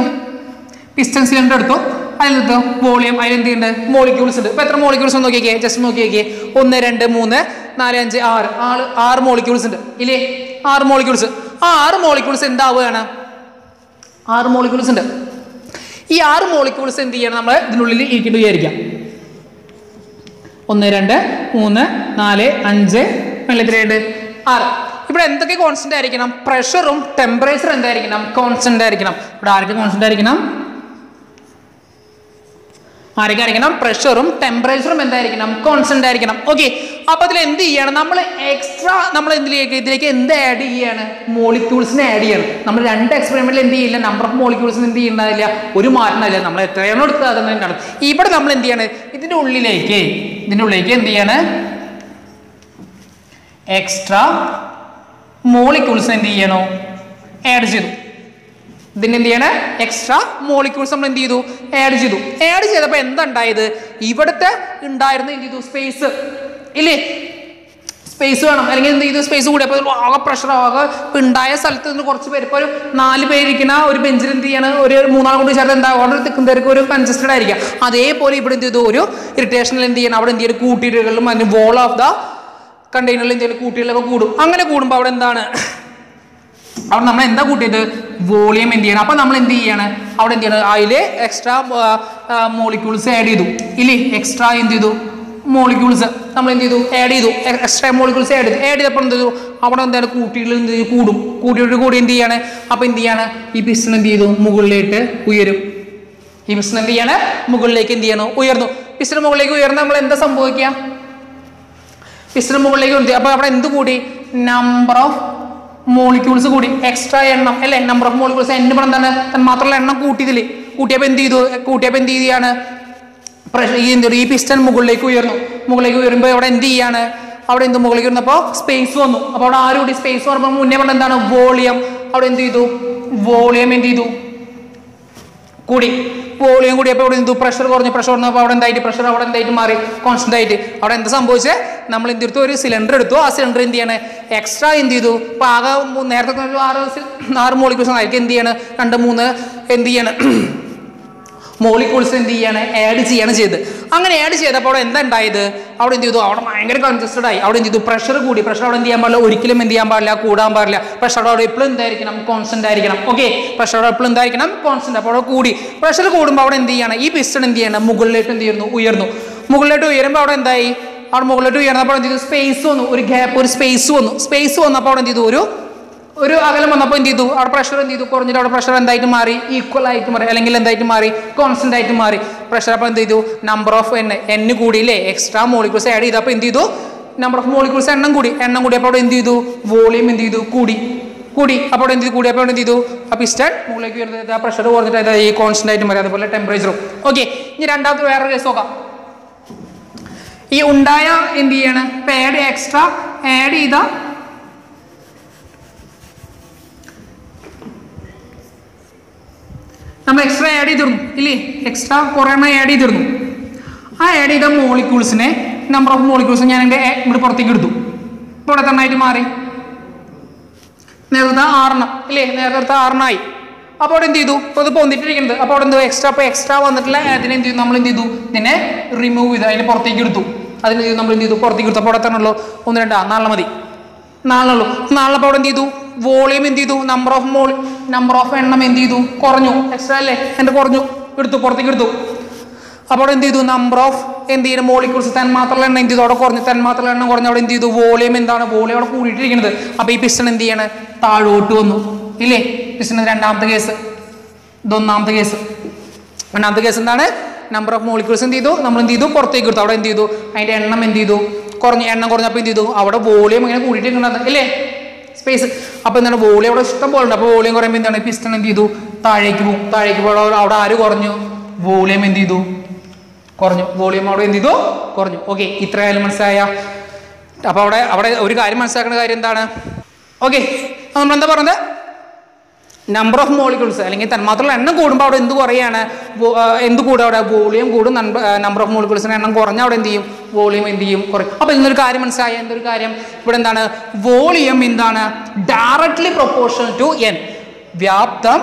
പിസ്റ്റൺ സിലിണ്ടർ എടുത്തു. അതിലെടുത്തു വോളിയം എന്ത് ചെയ്യുന്നുണ്ട്? മോളിക്യൂൾസ് ഉണ്ട്. ഇപ്പൊ എത്ര മോളിക്യൂൾസ് നോക്കിയേ ജസ്റ്റ് നോക്കിയേക്കേ. നോക്കിയേ ഒന്ന് രണ്ട് മൂന്ന് നാല് അഞ്ച് ആറ്. ആറ് ആറ് മോളിക്യൂൾസ് ഉണ്ട്. ഇല്ലേ? ആറ് മോളിക്യൂൾസ് ആ ആറ് മോളിക്യൂൾസ് എന്താവുകയാണ്? ആറ് മോളിക്യൂൾസ് ഉണ്ട്. ഈ ആറ് മോളിക്യൂൾസ് എന്ത് ചെയ്യണം? നമ്മൾ ഇതിനുള്ളിൽ ഇരിക്കേണ്ടി വിചാരിക്കാം. ഒന്ന് രണ്ട് മൂന്ന് നാല് അഞ്ച്. വെള്ളത്തിലേട്ട് ആറ്. ഇവിടെ എന്തൊക്കെ കോൺസ്റ്റന്റ് ആയിരിക്കണം? പ്രഷറും ടെമ്പറേച്ചറും എന്തായിരിക്കണം? കോൺസ്റ്റന്റ് ആയിരിക്കണം. ഇവിടെ ആരൊക്കെ കോൺസ്റ്റന്റ് ആയിരിക്കണം? ആരൊക്കെ ആയിരിക്കണം പ്രഷറും ടെമ്പറേച്ചറും എന്തായിരിക്കണം? കോൺസ്റ്റന്റ് ആയിരിക്കണം. ഓക്കെ അപ്പൊ അതിൽ എന്ത് ചെയ്യണം? നമ്മൾ എക്സ്ട്രാ നമ്മൾ എന്തിലേക്ക് ഇതിലേക്ക് എന്ത് ആഡ് ചെയ്യാണ്? മോളിക്യൂൾസിനെ ആഡ് ചെയ്യണം. നമ്മൾ രണ്ട് എക്സ്പെരിമെന്റിൽ എന്ത് ചെയ്യില്ല. നമ്പർ ഓഫ് മോളിക്യൂൾസ് എന്ത് ചെയ്യുന്നതില്ല ഒരു മാറ്റമില്ല നമ്മൾ എത്രയാണോ എടുക്കുക അത് തന്നെയാണ് ഇവിടെ നമ്മൾ എന്ത് ചെയ്യാണ്? ഇതിന്റെ ഉള്ളിലേക്ക് ഇതിന്റെ ഉള്ളിലേക്ക് എന്ത് ചെയ്യാണ്? എക്സ്ട്രാ മോളിക്യൂൾസ് എന്ത് ചെയ്യണോ? ആഡ് ചെയ്തു. ഇതിന് എന്ത് ചെയ്യണേ എക്സ്ട്രാ മോളിക്യൂൾസ് നമ്മൾ എന്ത് ചെയ്തു? ആഡ് ചെയ്തു. ആഡ് ചെയ്തപ്പോൾ എന്തുണ്ടായത് ഇവിടുത്തെ ഉണ്ടായിരുന്ന എന്ത് ചെയ്തു? സ്പേസ് ഇല്ലേ? സ്പേസ് വേണം. അല്ലെങ്കിൽ എന്ത് ചെയ്തു? സ്പേസ് കൂടി. അപ്പോൾ ആകെ പ്രഷർ ആകെ ഉണ്ടായ സ്ഥലത്ത് നിന്ന് കുറച്ച് പേര്. ഇപ്പോൾ ഒരു നാല് പേരിരിക്കുന്ന ഒരു ബെഞ്ചിൽ എന്ത് ചെയ്യണം? ഒരു മൂന്നാൾ കൊണ്ട് ചേർത്ത് എന്താ? ഓർഡർ തിക്കുന്നവർക്ക് ഒരു കൺജസ്റ്റഡ് ആയിരിക്കാം. അതേപോലെ ഇവിടെ എന്ത് ചെയ്തു? ഒരു ഇറിറ്റേഷനിൽ എന്ത് ചെയ്യണം? അവിടെ എന്ത് ചെയ്യും കൂട്ടിയിടുകളിലും അതിന് വോൾ ഓഫ് ദ കണ്ടെയ്നറിൽ എന്തെങ്കിലും കൂട്ടികളൊക്കെ കൂടും. അങ്ങനെ കൂടുമ്പോൾ അവിടെ എന്താണ്? അവിടെ നമ്മൾ എന്താ കൂട്ടിയത്? വോളിയം എന്ത് ചെയ്യണം? അപ്പൊ നമ്മൾ എന്ത് ചെയ്യാണ്? അവിടെ എന്ത് ചെയ്യണം? അതിൽ എക്സ്ട്രാ മോളിക്യൂൾസ് ആഡ് ചെയ്തു. ഇല്ലേ? എക്സ്ട്രാ എന്ത് ചെയ്തു? മോളിക്യൂൾസ് നമ്മൾ എന്ത് ചെയ്തു? ആഡ് ചെയ്തു. എക്സ്ട്രാ മോളിക്യൂൾസ് ആഡ് ചെയ്തു. ആഡ് ചെയ്തപ്പോൾ എന്ത് ചെയ്തു? അവിടെ എന്താണ്? കൂട്ടികൾ എന്ത് കൂടും. കൂട്ടിയിട്ട് കൂടി എന്ത് ചെയ്യാണ്? അപ്പൊ എന്ത് ചെയ്യാണ്? ഈ പിസ്റ്റൺ എന്ത് ചെയ്തു? മുകളിലേക്ക് ഉയരും. ഈ പിസ്റ്റൺ എന്ത് ചെയ്യാണ്? മുകളിലേക്ക് എന്ത് ചെയ്യണം? ഉയർന്നു. പിസ്റ്റൺ മുകളിലേക്ക് ഉയർന്ന നമ്മൾ എന്താ സംഭവിക്കുക? പിസ്റ്റൺ മുകളിലേക്ക് ഉയർത്തി. അപ്പൊ അവിടെ എന്ത് കൂടി നമ്പർ ഓഫ് മോളിക്യൂൾസ് കൂടി എക്സ്ട്രാ എണ്ണം അല്ലെ? നമ്പർ ഓഫ് മോളിക്യൂൾസ് എന്നെ പറഞ്ഞാൽ തന്നെ മാത്രമല്ല എണ്ണം കൂട്ടിയതിൽ കൂട്ടിയപ്പോൾ എന്ത് ചെയ്തു? കൂട്ടിയപ്പോൾ എന്ത് ചെയ്യാണ്? പ്രഷർ ഈ എന്ത് ഈ പിസ്റ്റൺ മുകളിലേക്ക് ഉയർന്നു. മുകളിലേക്ക് ഉയരുമ്പോൾ അവിടെ എന്ത് ചെയ്യാണ്? അവിടെ എന്ത് മുകളിലേക്ക് ഉയർന്നപ്പോൾ സ്പേസ് വന്നു. അപ്പോൾ അവിടെ ആരും കൂടി സ്പേസ് വന്നപ്പോൾ മുന്നേ പറഞ്ഞ എന്താണ്? വോളിയം. അവിടെ എന്ത് ചെയ്തു? വോളിയം എന്ത് ചെയ്തു? കൂടി. വോളിയം കൂടി അപ്പോൾ ഇവിടെ എന്തു? പ്രഷർ കുറഞ്ഞു. പ്രഷർ കുറഞ്ഞപ്പോൾ അവിടെ എന്തായിട്ട്? പ്രഷർ അവിടെ എന്തായിട്ട് മാറി? കോൺസ്റ്റന്റ് ആയിട്ട്. അവിടെ എന്താ സംഭവിച്ചത് നമ്മൾ എന്ത് എടുത്തു? ഒരു സിലിണ്ടർ എടുത്തു. ആ സിലിണ്ടർ എന്ത് ചെയ്യാണ്? എക്സ്ട്രാ എന്ത് ചെയ്തു? ഇപ്പോൾ ആകെ നേരത്തെ ആറ് ആറ് മോളിക്യൂൾസ് ആയിരിക്കും. എന്ത് ചെയ്യാണ്? രണ്ട് മൂന്ന് എന്ത് ചെയ്യാണ്? മോളിക്യൂൾസ് എന്ത് ചെയ്യാണ്? ആഡ് ചെയ്യാണ് ചെയ്ത് അങ്ങനെ ആഡ് ചെയ്തപ്പോൾ അവിടെ എന്താ ഉണ്ടായത്? അവിടെ എന്ത് ചെയ്തു? അവിടെ ഭയങ്കര കൺജസ്റ്റഡ് ആയി. അവിടെ എന്ത് ചെയ്തു? പ്രഷർ കൂടി. പ്രഷർ അവിടെ എന്ത് ചെയ്യാൻ പാടില്ല? ഒരിക്കലും എന്ത് ചെയ്യാൻ പാടില്ല? കൂടാൻ പാടില്ല. പ്രഷർ അവിടെ എപ്പോഴും എന്തായിരിക്കണം? കോൺസ്റ്റന്റ് ആയിരിക്കണം. ഓക്കെ പ്രഷർ അവിടെ എപ്പോഴും എന്തായിരിക്കണം? കോൺസ്റ്റന്റ് അപ്പോൾ അവിടെ കൂടി. പ്രഷർ കൂടുമ്പോൾ അവിടെ എന്ത് ചെയ്യണം? ഈ പിസ്റ്റൺ എന്ത് ചെയ്യണം? മുകളിലോട്ട് എന്ത് ചെയ്യുന്നു? ഉയർന്നു. മുകളിലോട്ട് ഉയരുമ്പോൾ അവിടെ എന്തായി? അവിടെ മുകളിലോട്ട് ഉയർന്നപ്പോൾ എന്ത് ചെയ്തു? സ്പേസ് വന്നു. ഒരു ഗ്യാപ്പ് ഒരു സ്പേസ് വന്നു. സ്പേസ് വന്നപ്പോൾ അവിടെ എന്ത് ചെയ്തു? ഒരു ഒരു അകലം വന്നപ്പോൾ എന്ത് ചെയ്തു? അവിടെ പ്രഷർ എന്ത് ചെയ്തു? കുറഞ്ഞിട്ട് അവിടെ പ്രഷർ എന്തായിട്ട് മാറി? ഈക്വൽ ആയിട്ട് മാറി. അല്ലെങ്കിൽ എന്തായിട്ട് മാറി? കോൺസ്റ്റന്റ് ആയിട്ട് മാറി. പ്രഷർ അപ്പോൾ എന്ത് ചെയ്തു? നമ്പർ ഓഫ് എൻ എൻ അല്ലേ എക്സ്ട്രാ മോളിക്യൂൾസ് ആഡ് ചെയ്തപ്പോൾ എന്ത് ചെയ്തു? നമ്പർ ഓഫ് മോളിക്യൂൾസ് എണ്ണം കൂടി. എണ്ണം കൂടി അപ്പോൾ അവിടെ എന്ത് ചെയ്തു? വോളിയം എന്ത് ചെയ്തു? കൂടി. കൂടി. അപ്പോൾ എന്ത് കൂടിയപ്പോൾ അവിടെ എന്ത് ചെയ്തു? ആ പിസ്റ്റൺ മുകളിലേക്ക് വരുന്നത് ആ പ്രഷർ കുറഞ്ഞിട്ട് ഈ കോൺസ്റ്റന്റ് ആയിട്ട് മാറി. അതുപോലെ ടെമ്പറേച്ചറും ഓക്കെ ഇനി രണ്ടാമത്തെ വേറെ കേസ് നോക്കാം. ഈ ഉണ്ടായ എന്ത് ചെയ്യാണ്? ആഡ് എക്സ്ട്രാ ആഡ് ചെയ്ത നമ്മൾ എക്സ്ട്രാ ആഡ് ചെയ്തിരുന്നു ഇല്ലേ? എക്സ്ട്രാ കുറേ എണ്ണം ആഡ് ചെയ്തിരുന്നു ആ ആഡ് ചെയ്ത മോളിക്യൂൾസിനെ നമ്പർ ഓഫ് മോളിക്യൂൾസ് ഞാൻ എന്റെ ഇവിടെ പുറത്തേക്ക് എടുത്തു ഇപ്പോൾ ഇവിടെ തന്നെ ആയിട്ട് മാറി. നേരത്തെ ആറെണ്ണം ഇല്ലേ? നേരത്തെ ആറെണ്ണമായി അപ്പോൾ അവിടെ എന്ത് ചെയ്തു? ഇപ്പോൾ ഇത് പൊന്നിട്ടിരിക്കുന്നത് അപ്പോൾ അവിടെ എന്തോ എക്സ്ട്രാ അപ്പോൾ എക്സ്ട്രാ വന്നിട്ടില്ല അതിനെ എന്ത് ചെയ്തു? നമ്മൾ എന്ത് ചെയ്തു? ഇതിനെ റിമൂവ് ചെയ്തു. അതിനെ പുറത്തേക്ക് എടുത്തു അതിന് നമ്മൾ എന്ത് ചെയ്തു? പുറത്തേക്ക് എടുത്തു അപ്പോൾ അവിടെ തന്നെ ഉള്ളൂ? ഒന്ന് രണ്ട് നാളെ മതി. നാളെ ഉള്ളൂ. നാളെ അപ്പോൾ അവിടെ എന്ത് ചെയ്തു? വോളിയം എന്ത് ചെയ്തു number of mole number of എണ്ണം എന്ത് ചെയ്തു കുറഞ്ഞു എക്സ്ട്രാ അല്ലേ എന്റെ കുറഞ്ഞു എടുത്തു പുറത്തേക്ക് എടുത്തു അപ്പോൾ എന്ത് ചെയ്തു നമ്പർ ഓഫ് എന്ത് ചെയ്യുന്നു മോളിക്യൂൾസ് തന്മാത്രകൾ എണ്ണം എന്ത് ചെയ്തു അവിടെ കുറഞ്ഞു തന്മാത്രകൾ എണ്ണം കുറഞ്ഞു അവിടെ എന്ത് ചെയ്തു വോളിയം എന്താണ് വോളിയം അവിടെ കൂടിയിട്ടിരിക്കുന്നത് അപ്പോൾ ഈ പിസ്റ്റൺ എന്ത് ചെയ്യണേ താഴോട്ട് വന്നു ഇല്ലേ പിസ്റ്റൺ രണ്ടാമത്തെ കേസ് ഇതൊന്നാമത്തെ കേസ് രണ്ടാമത്തെ കേസ് എന്താണ് നമ്പർ ഓഫ് മോളിക്യൂൾസ് എന്ത് ചെയ്തു നമ്മൾ എന്ത് ചെയ്തു പുറത്തേക്ക് എടുത്തു അവിടെ എന്ത് ചെയ്തു അതിന്റെ എണ്ണം എന്ത് ചെയ്തു കുറഞ്ഞ എണ്ണം കുറഞ്ഞപ്പോൾ എന്ത് ചെയ്തു അവിടെ വോളിയം ഇങ്ങനെ കൂടിയിട്ടിരിക്കുന്നത് ഇല്ലേ സ്പേസ് അപ്പോൾ എന്താണ് വോളി അവിടെ ഇഷ്ടം പോലെ ഉണ്ട്. അപ്പോൾ വോളിയം കുറയുമ്പോൾ എന്താണ് പിസ്റ്റൺ എന്ത് ചെയ്തു? താഴേക്ക് പോകും താഴേക്ക് പോകുമ്പോൾ അവിടെ ആര് കുറഞ്ഞു? വോളിയം എന്ത് ചെയ്തു? കുറഞ്ഞു. വോളിയം അവിടെ എന്ത് ചെയ്തു? കുറഞ്ഞു. ഓക്കെ ഇത്രയായാലും മനസ്സിലായ അപ്പോൾ അവിടെ അവിടെ ഒരു കാര്യം മനസ്സിലാക്കേണ്ട കാര്യം എന്താണ്? ഓക്കെ നമ്മൾ എന്താ പറഞ്ഞത്? നമ്പർ ഓഫ് മോളിക്യൂൾസ് അല്ലെങ്കിൽ തന്മാത്രകളുടെ എണ്ണം കൂടുമ്പോൾ അവിടെ എന്ത് കുറയാണ്? എന്ത് കൂടും അവിടെ? വോളിയം കൂടും നമ്പർ ഓഫ് മോളിക്യൂൾസിന്റെ എണ്ണം കുറഞ്ഞ അവിടെ എന്ത് ചെയ്യും? വോളിയം എന്ത് ചെയ്യും? കുറയും. അപ്പോൾ ഇന്നൊരു കാര്യം മനസ്സിലായ? എന്തൊരു കാര്യം? ഇവിടെ എന്താണ്? വോളിയം എന്താണ്? ഡയറക്ട്ലി പ്രൊപ്പോർഷണൽ ടു എൻ വ്യാപ്തം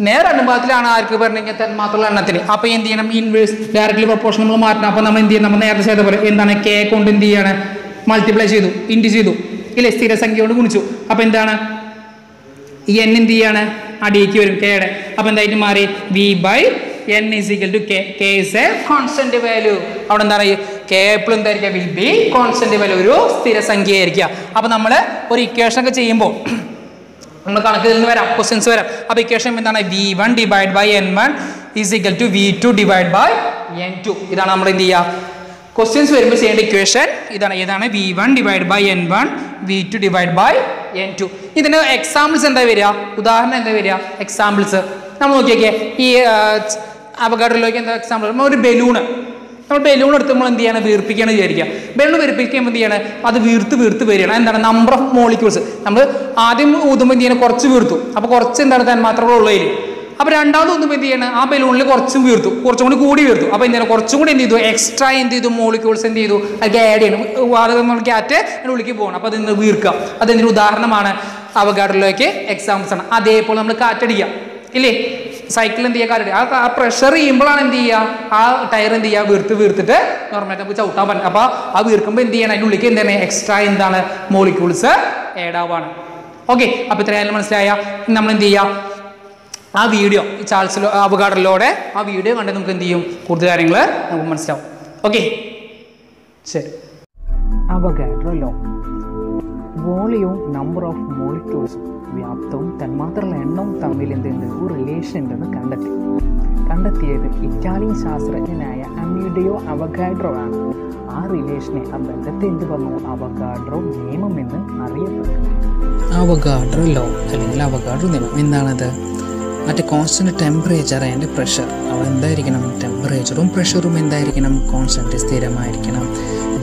നേരനുപാതത്തിലാണ് ആർക്ക് പറഞ്ഞെങ്കിൽ തന്മാത്രകളുടെ എണ്ണത്തിന്. അപ്പോൾ എന്ത് ചെയ്യണം? ഇൻവേഴ്സ് ഡയറക്ട്ലി പ്രൊപ്പോർഷൻ നമ്മൾ മാറ്റണം. അപ്പോൾ നമ്മൾ എന്ത് ചെയ്യണം? നമ്മൾ നേരത്തെ ചെയ്ത പോലെ എന്താണ്? കെ കൊണ്ട് എന്ത് ചെയ്യാണ്? മൾട്ടിപ്ലൈ ചെയ്തു. ഇന്റ് ചെയ്തു. ഇല്ലേ? കൊണ്ട് ഗുണിച്ചു. അപ്പോൾ എന്താണ്? ഈ എൻ എന്ത് ചെയ്യാണ്? അടിയിലേക്ക് വരും. കെയുടെ അപ്പൊ എന്തായിട്ട് മാറി? V by N is equal to K K is a constant value അവിടെ എന്താ പറയുക? കെ എപ്പോഴും എന്തായിരിക്കുക? വിൽ ബി കോൺസ്റ്റന്റ് വാല്യൂ ഒരു സ്ഥിരസംഖ്യ ആയിരിക്കുക അപ്പൊ നമ്മൾ ഒരു ഇക്വേഷൻ ഒക്കെ ചെയ്യുമ്പോൾ നമ്മൾ കണക്കിൽ നിന്ന് വരാം. ക്വസ്റ്റ്യൻസ് വരാം. അപ്പോൾ ഇക്വേഷൻ എന്താണ്? V one divide by N one is equal to V two divide by N two ഇതാണ് നമ്മൾ എന്ത് ചെയ്യുക? ക്വസ്റ്റ്യൻസ് വരുമ്പോൾ ചെയ്യേണ്ട ഇക്വേഷൻ ഇതാണ്. ഏതാണ്? V one divide by N one V two divide by N two ഇതിന് എക്സാമ്പിൾസ് എന്താ വരിക? ഉദാഹരണം എന്താ വരിക? എക്സാമ്പിൾസ് നമ്മൾ നോക്കിയൊക്കെ. ഈ അപകടത്തിലേക്ക് എന്താ എക്സാമ്പിൾ ഒരു ബലൂണ് നമ്മൾ ബലൂൺ എടുത്ത് നമ്മൾ എന്ത് ചെയ്യണം? വീർപ്പിക്കുകയാണ് വിചാരിക്കുക. ബലൂൺ വീർപ്പിക്കുമ്പോൾ എന്ത് ചെയ്യണം? അത് വീർത്ത് വീർത്ത് വരികയാണ്. എന്താണ്? നമ്പർ ഓഫ് മോളിക്യൂൾസ് നമ്മൾ ആദ്യം ഊതുമ്പോൾ എന്ത് ചെയ്യണം? കുറച്ച് വീർത്തു. അപ്പോൾ കുറച്ച് എന്താണ്? തന്മാത്രകൾ ഉള്ളതിൽ അപ്പോൾ രണ്ടാമതൊന്നും എന്ത് ചെയ്യണം? ആ ബലൂണിൽ കുറച്ചും വീർത്തു. കുറച്ചും കൂടി കൂടി വീർത്തു. അപ്പോൾ എന്ത് കുറച്ചും കൂടി എന്ത് ചെയ്തു? എക്സ്ട്രാ എന്ത് ചെയ്തു? മോളിക്യൂൾസ് എന്ത് ചെയ്തു? അത് ആഡ് ചെയ്യണം. വാതകം നമ്മൾ അതിന്റെ ഉള്ളിലേക്ക് പോകണം. അപ്പോൾ അതിന് വീർക്കാം അതെന്തിന് ഉദാഹരണമാണ് അവഗാഡിലേക്ക് എക്സാമ്പിൾസ് ആണ്. അതേപോലെ നമ്മൾ കാറ്റടിക്കുക. ഇല്ലേ? സൈക്കിൾ എന്ത് ചെയ്യുക? കാറ്റടി ആ പ്രഷർ ചെയ്യുമ്പോഴാണ് എന്ത് ചെയ്യുക? ആ ടയർ എന്ത് ചെയ്യുക? വീർത്ത് വീർത്തിട്ട് നോർമലായിട്ട് നമുക്ക് ചവിട്ടാൻ പറ്റും. അപ്പോൾ ആ വീർക്കുമ്പോൾ എന്ത് ചെയ്യണം? അതിന്റെ ഉള്ളിലേക്ക് ചെയ്യണം? എക്സ്ട്രാ എന്താണ്? മോളിക്യൂൾസ് ആഡ് ആവാണ് ഓക്കെ അപ്പോൾ ഇത്രയായാലും മനസ്സിലായ? നമ്മൾ എന്ത് ചെയ്യുക? ആ വീഡിയോ ഈ ചാൾസ് അവഗാഡറിലൂടെ ആ വീഡിയോ കണ്ട് നമുക്ക് എന്ത് ചെയ്യും? കൂടുതൽ കാര്യങ്ങൾ നമുക്ക് മനസ്സിലാവും. ഓക്കെ ശരി. അവഗാഡ്രോ ലോ വോളിയവും നമ്പർ ഓഫ് മോളിക്യൂൾസും വ്യാപ്തവും തന്മാത്രകളുടെ എണ്ണവും തമ്മിൽ എന്തുണ്ട് ഒരു റിലേഷൻ ഉണ്ടെന്ന് കണ്ടെത്തി. കണ്ടെത്തിയത് ഇറ്റാലിയൻ ശാസ്ത്രജ്ഞനായ അമീഡിയോ അവഗാഡ്രോ ആണ്. ആ റിലേഷനെ ആ ബന്ധത്തെ എന്ത് പറഞ്ഞു? അവഗാഡ്രോ നിയമം എന്ന് അറിയപ്പെട്ടു. അവഗാഡ്രോ ലോ അല്ലെങ്കിൽ അവഗാഡ്രോ നിയമം. എന്താണത്? മറ്റേ കോൺസ്റ്റന്റ് ടെമ്പറേച്ചർ ആൻഡ് പ്രഷർ അവ എന്തായിരിക്കണം? ടെമ്പറേച്ചറും പ്രഷറും എന്തായിരിക്കണം? Constant സ്ഥിരമായിരിക്കണം.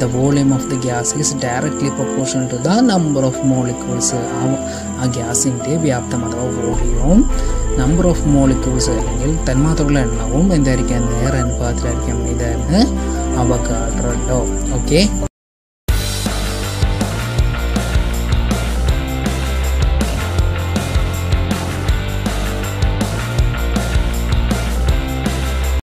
The volume of the gas is directly proportion to the number of molecules ആ ഗ്യാസിന്റെ വ്യാപ്തം അഥവാ വോളിയവും നമ്പർ ഓഫ് മോളിക്യൂൾസ് അല്ലെങ്കിൽ തന്മാത്രകളുടെ എണ്ണവും എന്തായിരിക്കാം? നേർ അനുപാതത്തിലായിരിക്കും ഇതായിരുന്നു അവഗാഡ്രോ കാട്ടോ ഓക്കെ